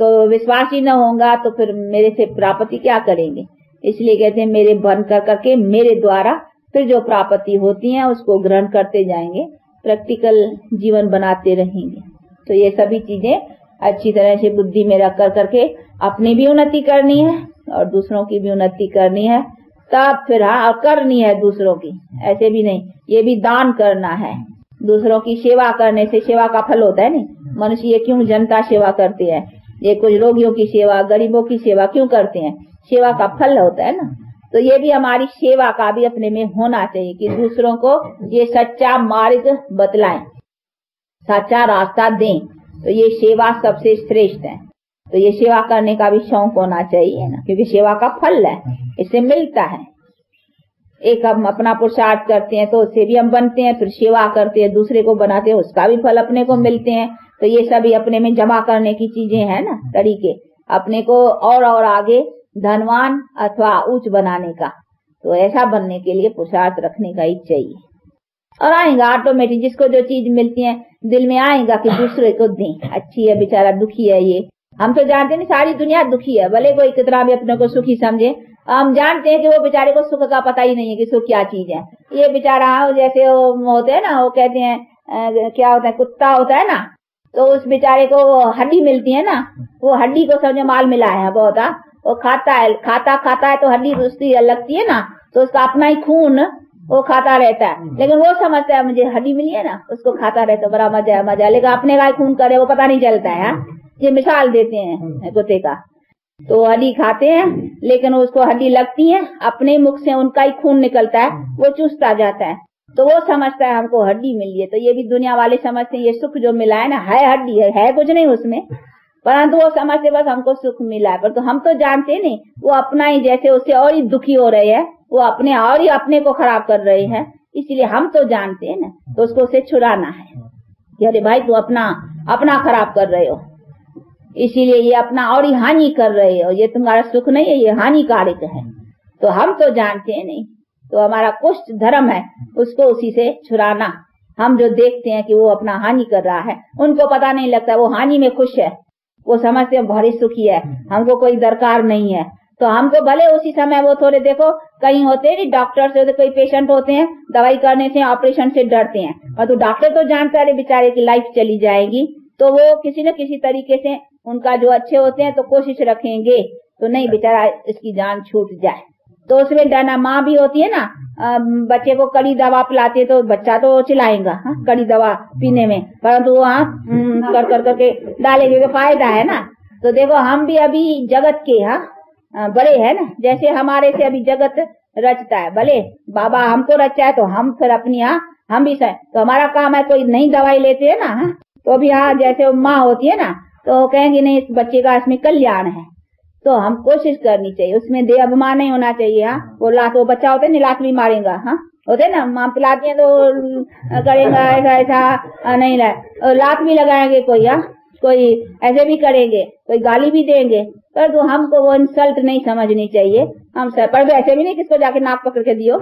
A: तो विश्वास ही न होगा तो फिर मेरे से प्राप्ति क्या करेंगे? इसलिए कहते हैं, मेरे बन कर करके मेरे द्वारा फिर जो प्राप्ति होती है, उसको ग्रहण करते जाएँगे, प्रैक्टिकल जीवन बनाते रहेंगे। तो ये सभी चीज़ें अच्छी तरह से बुद्धि में रख कर करके अपनी भी उन्नति करनी है और दूसरों की भी उन्नति करनी है। तब फिर हाँ करनी है दूसरों की, ऐसे भी नहीं, ये भी दान करना है। दूसरों की सेवा करने से सेवा का फल होता है नहीं? मनुष्य ये क्यों जनता सेवा करते हैं? ये कुछ रोगियों की सेवा, गरीबों की सेवा क्यों करते हैं? सेवा का फल होता है ना? तो ये भी हमारी सेवा का भी अपने में होना चाहिए कि दूसरों को ये सच्चा मार्ग बतलाएँ, सच्चा रास्ता दें। तो ये सेवा सबसे श्रेष्ठ है। तो ये सेवा करने का भी शौक होना चाहिए ना? क्योंकि सेवा का फल है, इससे मिलता है। एक हम अपना पुरुषार्थ करते हैं तो उससे भी हम बनते हैं, फिर सेवा करते हैं, दूसरे को बनाते हैं, उसका भी फल अपने को मिलते हैं। तो ये सभी अपने में जमा करने की चीज़ें हैं ना, तरीके। अपने को और और आगे धनवान अथवा उच्च बनाने का। तो ऐसा बनने के लिए पुरुषार्थ रखने का ही चाहिए। और आएगा ऑटोमेटिक जिसको जो चीज़ मिलती है, दिल में आएगा कि दूसरे को दें। अच्छी है, बेचारा दुखी है ये। हम तो जानते नहीं सारी दुनिया दुखी है, भले कोई कितना भी अपने को सुखी समझे हम जानते हैं कि वो बेचारे को सुख का पता ही नहीं है कि सुख क्या चीज़ है। ये बेचारा जैसे वो होते हैं ना वो कहते हैं क्या होता है कुत्ता होता है ना तो उस बेचारे को हड्डी मिलती है ना वो हड्डी को समझे माल मिला है बहुत वो खाता है खाता खाता है तो हड्डी उसकी लगती है ना तो उसका अपना ही खून वो खाता रहता है। लेकिन वो समझता है मुझे हड्डी मिली है ना उसको खाता रहता है बड़ा मज़ा है मज़ा लेकिन अपने का खून करे वो पता नहीं चलता है हाँ। ये मिसाल देते हैं कुत्ते का। तो हड्डी खाते हैं लेकिन उसको हड्डी लगती है अपने मुख से उनका ही खून निकलता है वो चूसता जाता है। तो वो समझता है हमको हड्डी मिली है। तो ये भी दुनिया वाले समझते हैं ये सुख जो मिला है ना है हड्डी है, है कुछ नहीं उसमें परंतु वो समझते बस हमको सुख मिला है। पर तो हम तो जानते नहीं वो अपना ही जैसे उससे और ही दुखी हो रहे हैं वो अपने और ही अपने को खराब कर रहे हैं इसलिए हम तो जानते हैं ना तो उसको उसे छुड़ाना है। अरे भाई तू अपना अपना खराब कर रहे हो। इसीलिए ये अपना और ही हानि कर रहे हो। ये तुम्हारा सुख नहीं है, ये हानिकारक है। तो हम तो जानते हैं नहीं। तो हमारा कुछ धर्म है, उसको उसी से छुड़ाना। हम जो देखते हैं कि वो अपना हानि कर रहा है, उनको पता नहीं लगता वो हानि में खुश है। वो समझते हैं बड़ी सुखी है, हमको कोई दरकार नहीं है। तो हमको भले उसी समय वो थोड़े देखो, कहीं होते हैं डॉक्टर से कोई पेशेंट होते हैं, दवाई करने से, ऑपरेशन से डरते हैं। और तो डॉक्टर तो जानता है बेचारे की लाइफ चली जाएगी। तो वो किसी न किसी तरीके से उनका जो अच्छे होते हैं तो कोशिश रखेंगे तो नहीं बेचारा इसकी जान छूट जाए। तो उसमें डरना माँ भी होती है ना बच्चे को कड़ी दवा पिलाते तो बच्चा तो चिल्लाएगा हाँ, कड़ी दवा पीने में। परंतु वो हाँ कर कर करके डालेंगे तो फ़ायदा है ना। तो देखो हम भी अभी जगत के हाँ बड़े है ना। जैसे हमारे से अभी जगत रचता है भले बाबा हमको रचा है तो हम फिर अपनी यहाँ हम भी सह तो हमारा काम है कोई नई दवाई लेते है ना हाँ, तो अभी हाँ जैसे माँ होती है ना तो कहेंगे, नहीं, इस बच्चे का इसमें कल्याण है। तो हम कोशिश करनी चाहिए, उसमें दे अभिमान नहीं होना चाहिए हाँ? वो लात वो बच्चा होता है ना लात भी मारेगा हाँ? होते ना, माँ पिलाती है तो करेगा, ऐसा ऐसा नहीं लात भी लगाएँगे कोई हाँ? कोई ऐसे भी करेंगे, कोई गाली भी देंगे पर तो हमको वो इंसल्ट नहीं समझनी चाहिए। हम सर, पर ऐसे भी नहीं किसको जाके नाक पकड़ के दियो?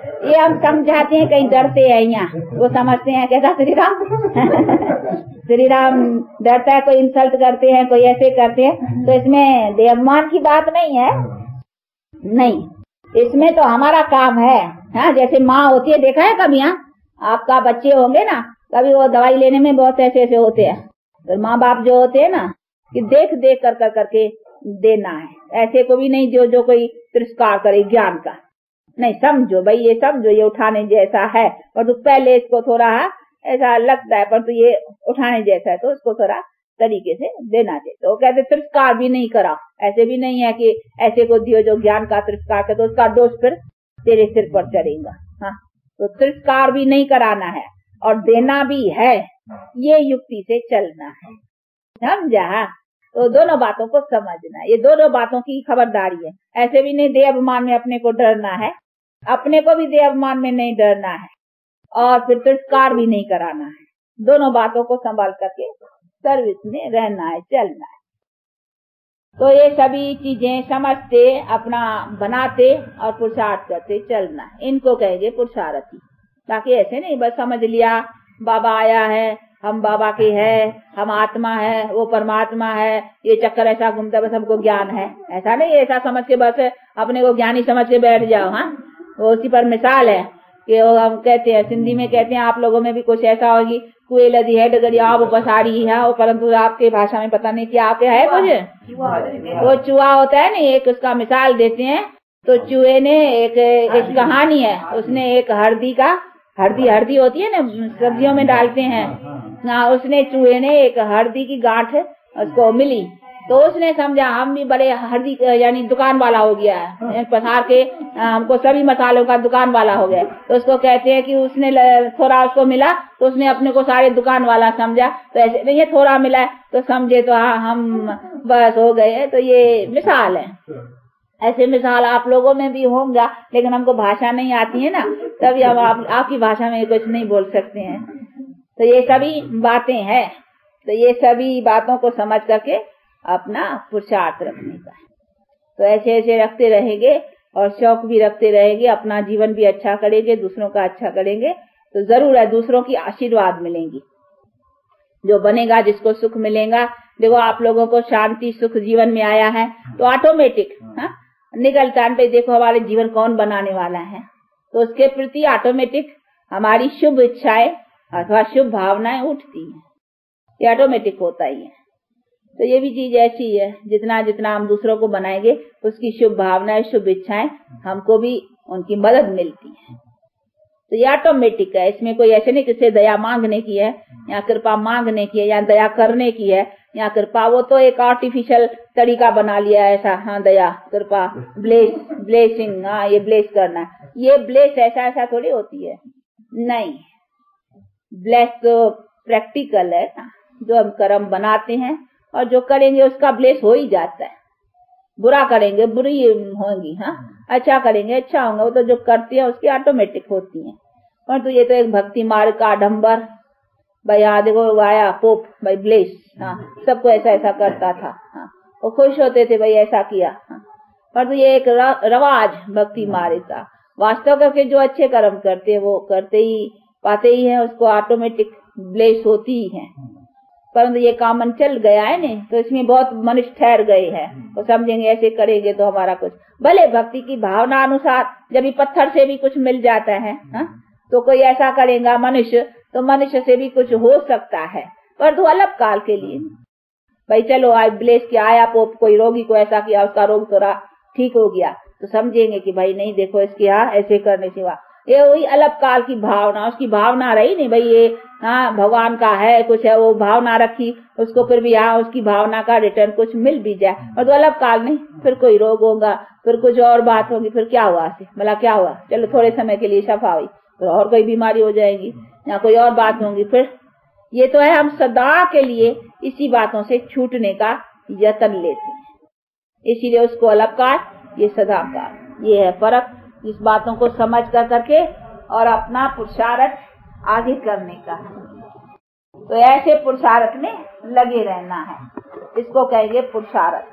A: ये हम समझाते हैं, कहीं डरते हैं यहाँ। वो समझते हैं कैसा श्री राम श्री राम डरता है, कोई इंसल्ट करते हैं, कोई ऐसे करते हैं। तो इसमें देवमान की बात नहीं है। नहीं, इसमें तो हमारा काम है। हाँ जैसे माँ होती है, देखा है कभी यहाँ आपका बच्चे होंगे ना, कभी वो दवाई लेने में बहुत ऐसे ऐसे होते हैं। तो माँ बाप जो होते हैं ना, कि देख देख कर कर, करके देना है। ऐसे को भी नहीं, जो जो कोई तिरस्कार करे ज्ञान का। नहीं, समझो भाई, ये समझो, ये उठाने जैसा है। पर तो पहले इसको थोड़ा ऐसा लगता है, पर तो ये उठाने जैसा है तो इसको थोड़ा तरीके से देना चाहिए। तो कहते, तिरस्कार भी नहीं करा। ऐसे भी नहीं है कि ऐसे को दियो जो ज्ञान का तिरस्कार कर तो उसका दोष फिर तेरे सिर पर चढ़ेगा। हाँ तो तिरस्कार भी नहीं कराना है और देना भी है, ये युक्ति से चलना है। समझा? तो दोनों बातों को समझना ये दोनों बातों की खबरदारी है। ऐसे भी नहीं दे अभिमान में अपने को डरना है। अपने को भी दे अभिमान में नहीं डरना है और फिर तिरस्कार भी नहीं कराना है। दोनों बातों को संभाल करके सर्विस में रहना है, चलना है। तो ये सभी चीज़ें समझते, अपना बनाते और पुरुषार्थ करते, चलना इनको कहेंगे पुरुषार्थी। बाकी ऐसे नहीं, बस समझ लिया, बाबा आया है, हम बाबा के है, हम आत्मा है, वो परमात्मा है, ये चक्कर ऐसा घूमता बस हमको ज्ञान है। ऐसा नहीं ऐसा समझ के बस अपने को ज्ञानी समझ के बैठ जाओ हाँ। वो उसी पर मिसाल है कि वो हम कहते हैं सिंधी में कहते हैं आप लोगों में भी कुछ ऐसा होगी कुए लदी है डगरी आप पसारी है परंतु आपके भाषा में पता नहीं क्या आपके है कुछ। वो चूहा होता है ना एक उसका मिसाल देते हैं तो चूहे ने एक एक कहानी है उसने एक हरदी का हरदी हरदी होती है ना सब्जियों में डालते हैं। हाँ उसने चूहे ने एक हरदी की गांठ उसको मिली तो उसने समझा हम भी बड़े हल्दी यानी दुकान वाला हो गया है। पसार के हमको सभी मसालों का दुकान वाला हो गया। तो उसको कहते हैं कि उसने थोड़ा उसको मिला तो उसने अपने को सारे दुकान वाला समझा। तो ऐसे नहीं ये थोड़ा मिला है तो समझे तो हाँ हम बस हो गए तो ये मिसाल है। ऐसे मिसाल आप लोगों में भी होंगे लेकिन हमको भाषा नहीं आती है ना तभी हम आप, आपकी भाषा में कुछ नहीं बोल सकते हैं। तो ये सभी बातें हैं। तो ये सभी बातों को समझ करके अपना पुरुषार्थ रखने का है। तो ऐसे ऐसे रखते रहेंगे और शौक भी रखते रहेंगे अपना जीवन भी अच्छा करेंगे दूसरों का अच्छा करेंगे तो ज़रूर है दूसरों की आशीर्वाद मिलेंगी। जो बनेगा जिसको सुख मिलेगा। देखो आप लोगों को शांति सुख जीवन में आया है तो ऑटोमेटिक हाँ। निकलता है देखो हमारे जीवन कौन बनाने वाला है। तो उसके प्रति ऑटोमेटिक हमारी शुभ इच्छाएँ अथवा शुभ भावनाएँ उठती हैं। ये ऑटोमेटिक होता ही है। तो ये भी चीज़ ऐसी है, जितना जितना हम दूसरों को बनाएँगे, उसकी शुभ भावनाएँ शुभ इच्छाएँ हमको भी उनकी मदद मिलती है। तो ये ऑटोमेटिक है, इसमें कोई ऐसे नहीं किसी दया मांगने की है, या कृपा मांगने की है, या दया करने की है, या कृपा, वो तो एक आर्टिफिशियल तरीका बना लिया है ऐसा हाँ दया, कृपा ब्लेस ब्लेसिंग हाँ ये ब्लेस करना ये ब्लेस ऐसा ऐसा थोड़ी होती है। नहीं ब्लेस तो प्रैक्टिकल है, जो हम कर्म बनाते हैं और जो करेंगे उसका ब्लेस हो ही जाता है। बुरा करेंगे, बुरी होंगी हाँ? अच्छा करेंगे अच्छा होंगे, वो तो जो करती है उसकी ऑटोमेटिक होती है। परंतु ये तो एक भक्ति मार्ग का आडम्बर भाई, यहाँ देखो आया पोप भाई ब्लेस हाँ? सबको ऐसा ऐसा करता था हाँ? वो खुश होते थे, भाई, ऐसा किया हाँ? परंतु ये एक रवाज भक्ति मार्ग का वास्तव करके जो अच्छे कर्म करते हैं, वो करते ही, पाते ही है, उसको ऑटोमेटिक ब्लेस होती ही है। परंतु ये कामन चल गया है नहीं तो इसमें बहुत मनुष्य ठहर गए हैं। वो तो समझेंगे ऐसे करेंगे तो हमारा कुछ। भले भक्ति की भावना अनुसार जब पत्थर से भी कुछ मिल जाता है हा? तो कोई ऐसा करेगा मनुष्य तो मनुष्य से भी कुछ हो सकता है। पर तो अलग काल के लिए। भाई चलो आज ब्लेस किया आया पोप कोई रोगी को ऐसा किया उसका रोग थोड़ा ठीक हो गया। तो समझेंगे कि भाई नहीं देखो इसके यहाँ ऐसे करने से हुआ। ये वही अलग काल की भावना उसकी भावना रही नहीं भाई ये हाँ भगवान का है कुछ है वो भावना रखी उसको फिर भी यहाँ उसकी भावना का रिटर्न कुछ मिल भी जाए। और तो अलग काल नहीं फिर कोई रोग होगा फिर कुछ और बात होगी फिर क्या हुआ मतलब क्या हुआ? चलो थोड़े समय के लिए सफ़ा हुई फिर और कोई बीमारी हो जाएगी या कोई और बात होगी फिर ये तो है हम सदा के लिए इसी बातों से छूटने का यत्न लेते हैं। इसीलिए उसको अलग काल ये सदा काल ये है फ़र्क। इस बातों को समझ कर करके और अपना पुरुषार्थ आगे करने का। तो ऐसे पुरुषार्थ में लगे रहना है। इसको कहेंगे पुरुषार्थ।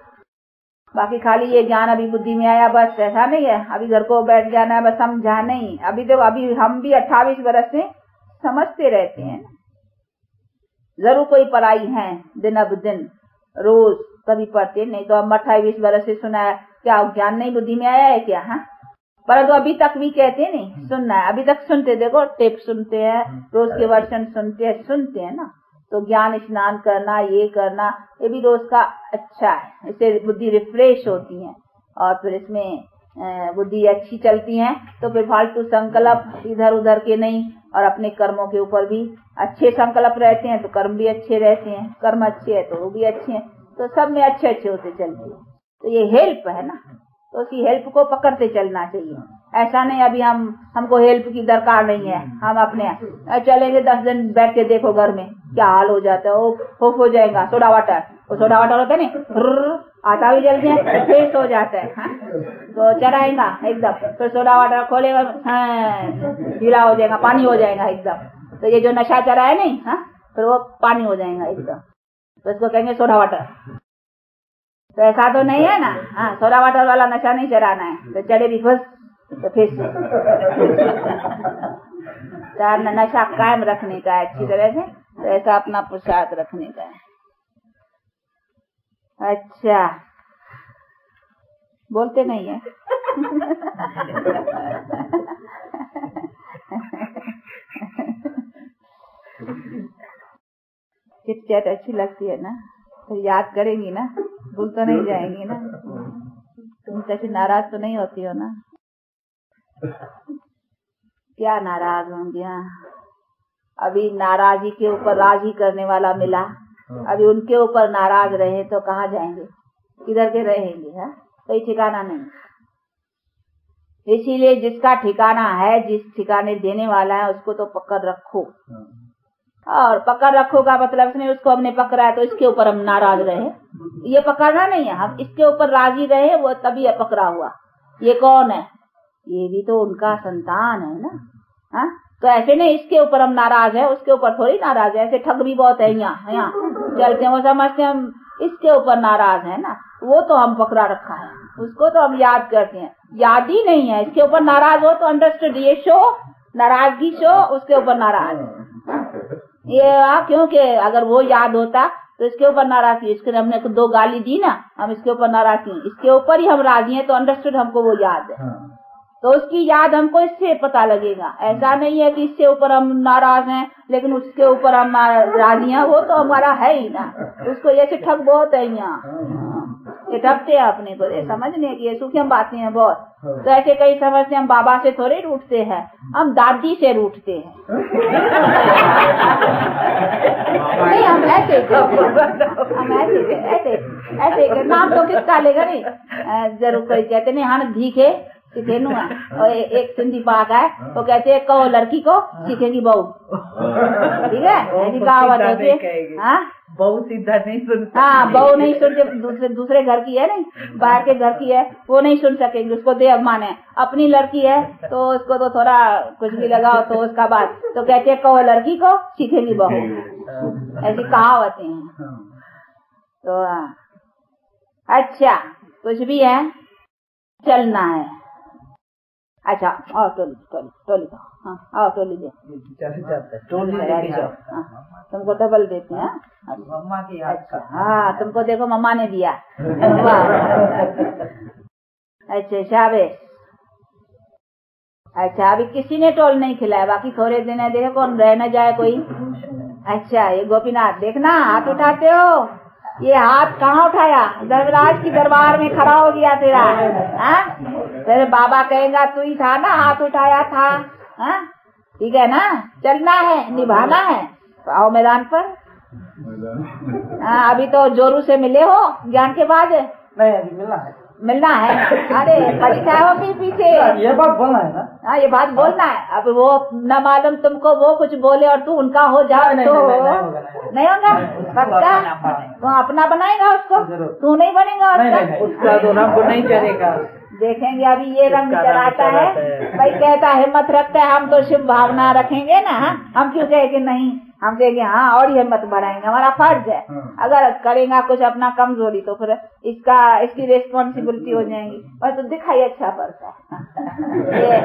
A: बाकी खाली ये ज्ञान अभी बुद्धि में आया, बस ऐसा नहीं है। अभी घर को बैठ जाना है, बस समझा नहीं। अभी तो अभी हम भी अट्ठाईस बरस से समझते रहते हैं। ज़रूर कोई पढ़ाई है, दिन अब दिन, रोज कभी पढ़ते, नहीं तो हम अट्ठाईस बरस से सुना है। क्या ज्ञान नहीं बुद्धि में आया है क्या हाँ? परंतु अभी तक भी कहते नहीं सुनना है। अभी तक सुनते देखो टेप सुनते हैं रोज के वर्षन सुनते हैं सुनते हैं ना। तो ज्ञान स्नान करना ये करना ये भी रोज का अच्छा है। इससे बुद्धि रिफ्रेश होती है और फिर इसमें बुद्धि अच्छी चलती है। तो फिर फालतू संकल्प इधर उधर के नहीं और अपने कर्मों के ऊपर भी अच्छे संकल्प रहते हैं तो कर्म भी अच्छे रहते हैं। कर्म अच्छे है तो वो भी अच्छे हैं। तो सब में अच्छे अच्छे होते चलते हैं। तो ये हेल्प है ना। तो उसकी हेल्प को पकड़ते चलना चाहिए। ऐसा नहीं अभी हम हमको हेल्प की दरकार नहीं है हम अपने चलेंगे दस दिन बैठ के देखो घर में क्या हाल हो जाता है वो हो जाएगा सोडा वाटर वो सोडा वाटर होता है ना आता भी जल्दी है फेस हो जाता है हा? तो चराएगा एकदम। तो सोडा वाटर खोलेगा ढीला हो जाएगा पानी हो जाएगा एकदम। तो ये जो नशा चरा है नहीं हाँ फिर वो पानी हो जाएगा एकदम। तो इसको कहेंगे सोडा वाटर तो ऐसा तो नहीं है ना। हाँ सोडा वाटर वाला नशा नहीं चराना है तो चढ़े भी खुश तो फिर नशा कायम रखने का है अच्छी तरह से तो ऐसा अपना प्रसाद रखने का है। अच्छा। बोलते नहीं है। चिट चैट अच्छी लगती है ना तो याद करेंगी ना। भूल तो नहीं जाएँगी ना। तुम कैसे नाराज़ तो नहीं होती हो ना। क्या नाराज़ होंगी हाँ। अभी नाराजी के ऊपर राज़ी करने वाला मिला। अभी उनके ऊपर नाराज़ रहे तो कहाँ जाएँगे? किधर के रहेंगे, हा? कोई ठिकाना नहीं। इसीलिए जिसका ठिकाना है, जिस ठिकाने देने वाला है, उसको तो पकड़ रखो। और पकड़ रखोगा मतलब इसने उसको हमने पकड़ा है तो इसके ऊपर हम नाराज़ रहे। ये पकड़ना नहीं है, हम इसके ऊपर राज़ी रहे वो तभी है पकड़ा हुआ। ये कौन है? ये भी तो उनका संतान है ना? हा? तो ऐसे नहीं, इसके ऊपर हम नाराज़ है, उसके ऊपर थोड़ी नाराज़ है, ऐसे ठग भी बहुत है यहाँ यहाँ। चलते वो समझते हम इसके ऊपर नाराज़ है ना? वो तो हम पकड़ा रखा है। उसको तो हम याद करते हैं। याद ही नहीं है, इसके ऊपर नाराज़ हो तो अंडरस्टूड ये शो, नाराज़गी शो, उसके ऊपर नाराज़। ये क्योंकि अगर वो याद होता तो इसके ऊपर नाराज़ की इसके हमने दो गाली दी ना हम इसके ऊपर नाराज़ की इसके ऊपर ही हम राज़ी हैं तो अंडरस्टूड हमको वो याद है। तो उसकी याद हमको इससे पता लगेगा। ऐसा नहीं है कि इससे ऊपर हम नाराज़ हैं लेकिन उसके ऊपर हम राज़ी हैं। वो तो हमारा है ही ना। उसको ऐसे ठग बहुत है यहाँ। ये ठगते हैं अपने को। ये समझने की ये सूक्ष्म बातें हैं बहुत। तो ऐसे कई समझते हम बाबा से थोड़े रूठते हैं। हम दादी से रूठते हैं। नहीं हम ऐसे हम ऐसे ऐसे ऐसे नाम तो किसका लेगा? नहीं ज़रूर कोई कहते नहीं हाँ धीखे सीखेनु और एक सिंधी पाक है वो कहते हैं कहो लड़की को सीखेगी बहू। ठीक है?
D: बहू सीधा नहीं सुनता
A: हाँ बहू नहीं सुन के दूसरे दूसरे घर की है नहीं? बाहर के घर की है, वो नहीं सुन सकेंगे, उसको दे अभिमान है। अपनी लड़की है तो उसको तो थोड़ा कुछ भी लगाओ तो उसका बात। तो कहते हैं, कहो लड़की को, सीखेगी बहू। ऐसी कहावतें हैं। तो हाँ। अच्छा कुछ भी है, चलना है। अच्छा आओ टोली टोली टोली हाँ आओ टोली दे।
D: चल जाता है
A: तुमको डबल देते हैं हाँ?
D: मम्मा की
A: अच्छा हाँ तुमको देखो मम्मा ने दिया। अच्छा शाबाश। अच्छा अभी किसी ने टोल नहीं खिलाया बाकी थोड़े दिन देखो कौन रह न जाए कोई। अच्छा ये गोपीनाथ देखना हाथ उठाते हो? ये हाथ कहाँ उठाया? धर्मराज की दरबार में खड़ा हो गया तेरा हाँ? फिर बाबा कहेगा तू ही था ना हाथ उठाया था। हाँ? ठीक है ना? चलना है निभाना है। तो आओ मैदान पर। हाँ अभी तो जोरू से मिले हो ज्ञान के बाद?
D: नहीं अभी मिलना है।
A: मिलना है? अरे परीक्षा हो फिर पीछे।
D: ये बात बोलना है ना।
A: हाँ ये बात बोलना है। अब वो न मालूम तुमको वो कुछ बोले और तू उनका हो जाओ
D: नहीं,
A: तो
D: नहीं, होगा,
A: पक्का
D: उसको अपना बनाएगा।
A: तू अपना बनाएगा उसको? तू नहीं बनेगा उसका?
D: उसका तो नहीं चलेगा।
A: देखेंगे अभी ये रंग चलाता है।
D: है।
A: भाई कहता है हिम्मत रखता है हम तो शुभ भावना रखेंगे ना हम क्यों कहे कि नहीं? हम कहेंगे हाँ और ही हिम्मत बढ़ाएँगे हमारा फ़र्ज़ है। अगर करेगा कुछ अपना कमज़ोरी तो फिर इसका इसकी रिस्पॉन्सिबिलिटी हो जाएगी। और तो दिखाई अच्छा पड़ता है। ये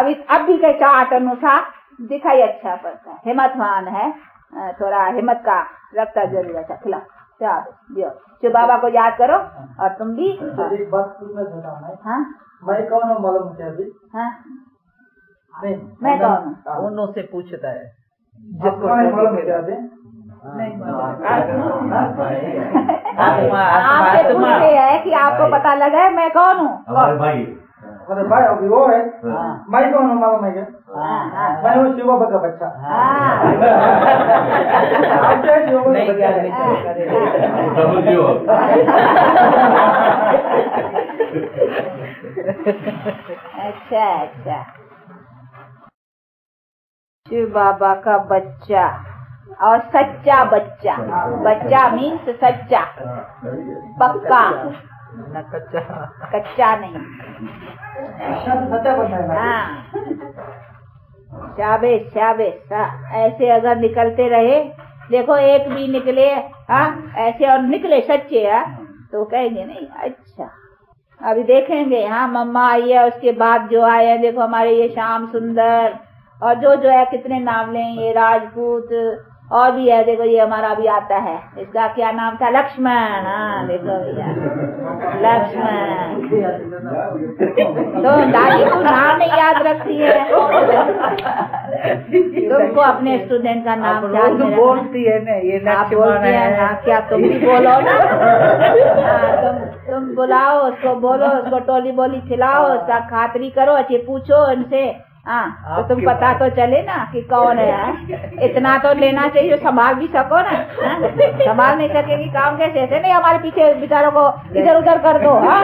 A: अभी अब भी कह चाट अनुसार दिखाई अच्छा पड़ता है। हिम्मतवान है थोड़ा हिम्मत का रखता ज़रूर अच्छा खिलाओ। दियो शिव बाबा को याद करो और तुम भी
D: एक बात है
A: हाँ
D: मैं कौन हूँ मालूम है अभी
A: हाँ मैं कौन हूँ?
D: हाँ।
C: से पूछता है
D: जिसको मालूम है अभी
A: आपसे हैं कि आपको पता लगा है मैं कौन हूँ
B: भाई
D: अरे भाई अभी वो है। मैं कौन हूँ मालूम है क्या
A: हाँ, हाँ,
D: मैं हूँ शिव बाबा का बच्चा।
A: हाँ।
D: आप क्या शिव बाबा
C: नहीं,
D: का
C: क्या
D: बच्चा
C: नहीं,
D: है?
C: करेगा।
B: डबल ज़ीरो
A: अच्छा अच्छा। शिव बाबा का बच्चा और सच्चा बच्चा। बच्चा मीन्स सच्चा। पक्का।
D: ना कच्चा।
A: कच्चा नहीं।
D: बनना है।
A: हाँ शाबे शाबे ऐसे अगर निकलते रहे, देखो एक भी निकले हाँ ऐसे और निकले सच्चे हाँ तो कहेंगे, नहीं अच्छा। अभी देखेंगे हाँ मम्मा आई है, उसके बाद जो आए हैं, देखो हमारे ये श्याम सुंदर, और जो जो है, कितने नाम लें, ये राजपूत और भी है देखो ये हमारा भी आता है। इसका क्या नाम था? लक्ष्मण। हाँ देखो भैया। लक्ष्मण। तो दादी तू नाम नहीं याद रखती है। तुमको अपने स्टूडेंट का नाम याद
D: बोलती है ना ये
A: आप बोलती हैं। ना क्या तुम भी बोलो ना। हाँ, तुम तुम बुलाओ उसको बोलो उसको टोली बोली खिलाओ उसका खातरी करो अच्छे पूछो उनसे। हाँ तो तुम पता तो चले ना कि कौन है यार इतना तो लेना चाहिए संभाल भी सको ना हाँ? संभाल नहीं सकेगी काम कैसे ऐसे नहीं हमारे पीछे बेचारों को इधर उधर कर दो हाँ?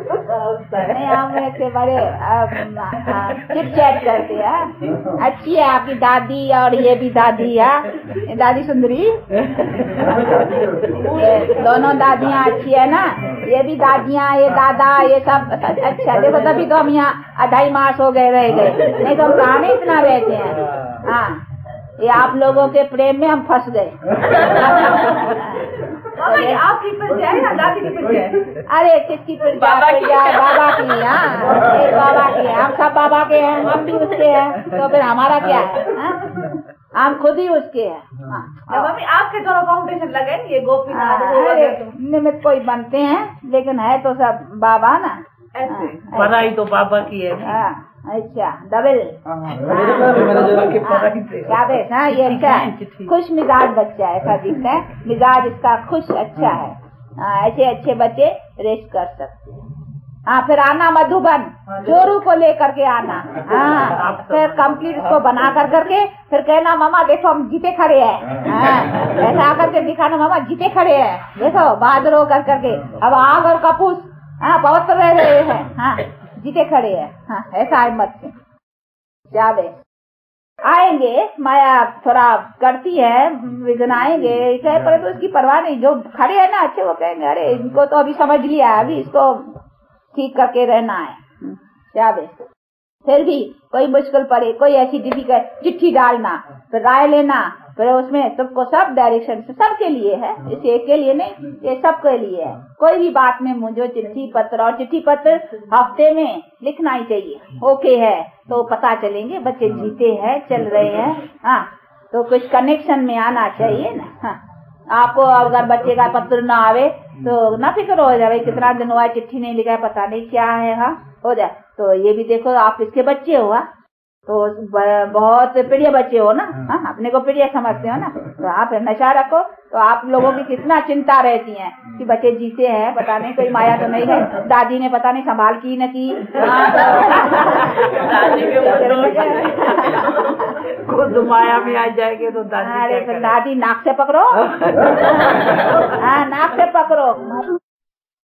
A: नहीं, हम ऐसे बड़े चिट चैट करते हैं। अच्छी है आपकी दादी और ये भी दादी है। दादी सुंदरी? दोनों दादियाँ अच्छी है ना? ये भी दादियाँ, ये दादा, ये सब अच्छा देखो, तभी तो हम यहाँ अढ़ाई मास हो गए रह गए। नहीं तो हम कहा इतना रहते हैं? हाँ ये आप लोगों के प्रेम में हम फंस गए।
D: है की
A: अरे किसकी प्रजा बाबा की है एक बाबा की है हम सब बाबा के हैं हम भी उसके हैं। तो फिर हमारा क्या है हाँ? हम खुद ही उसके हैं। हाँ।
D: मम्मी आपके दोनों फाउंडेशन लगे ये गोपी।
A: निमित्त कोई बनते हैं लेकिन है तो सब बाबा ना। हाँ,
D: पढ़ाई तो बाबा की है।
A: हाँ, अच्छा डबल
D: पढ़ाई
A: क्या हाँ ये अच्छा है खुश मिजाज बच्चा है ऐसा दिखता है। मिजाज इसका खुश अच्छा है। हाँ, ऐसे अच्छे बच्चे रेस कर सकते हैं। हाँ फिर आना मधुबन चोरू को लेकर के आना। हाँ फिर कंप्लीट उसको बना कर करके फिर कहना मामा देखो हम जीते खड़े हैं। हाँ, ऐसा आकर के दिखाना मामा जीते खड़े हैं। देखो बहादुर हो कर करके। अब आग और कपूस हाँ पवित्र रह रहे हैं। हाँ जीते खड़े है। हाँ ऐसा है मत से जावे आएँगे माया थोड़ा करती है विघ्न आएँगे कहे पर तो इसकी परवाह नहीं। जो खड़े है ना अच्छे वो कहेंगे अरे इनको तो अभी समझ लिया है अभी इसको ठीक करके रहना है। हम्म, जावे फिर भी कोई मुश्किल पड़े कोई ऐसी डिफ़िकल्ट चिट्ठी डालना फिर राय लेना फिर उसमें तुमको सब डायरेक्शन से सबके लिए है इस एक के लिए नहीं ये सबके लिए है। कोई भी बात में मुझे चिट्ठी पत्र और चिट्ठी पत्र हफ़्ते में लिखना ही चाहिए। ओके है तो पता चलेंगे बच्चे जीते हैं चल रहे हैं। हाँ तो कुछ कनेक्शन में आना चाहिए ना। हाँ। आपको अगर बच्चे का पत्र ना आवे तो ना फ़िक्र हो जाए कितना दिन हुआ है, चिट्ठी नहीं लिखा है पता नहीं क्या है हाँ। हो जाए तो ये भी देखो आप इसके बच्चे हो हाँ? तो बहुत प्रिय बच्चे हो ना? हाँ। अपने को प्रिय समझते हो ना? तो आप नशा रखो तो आप लोगों की कितना चिंता रहती है कि बच्चे जीते हैं पता नहीं कोई माया तो नहीं है? दादी ने पता नहीं संभाल की न की। हाँ,
C: खुद माया में आ जाएँगे तो दादी
A: अरे फिर दादी नाक से पकड़ो। हाँ नाक से पकड़ो।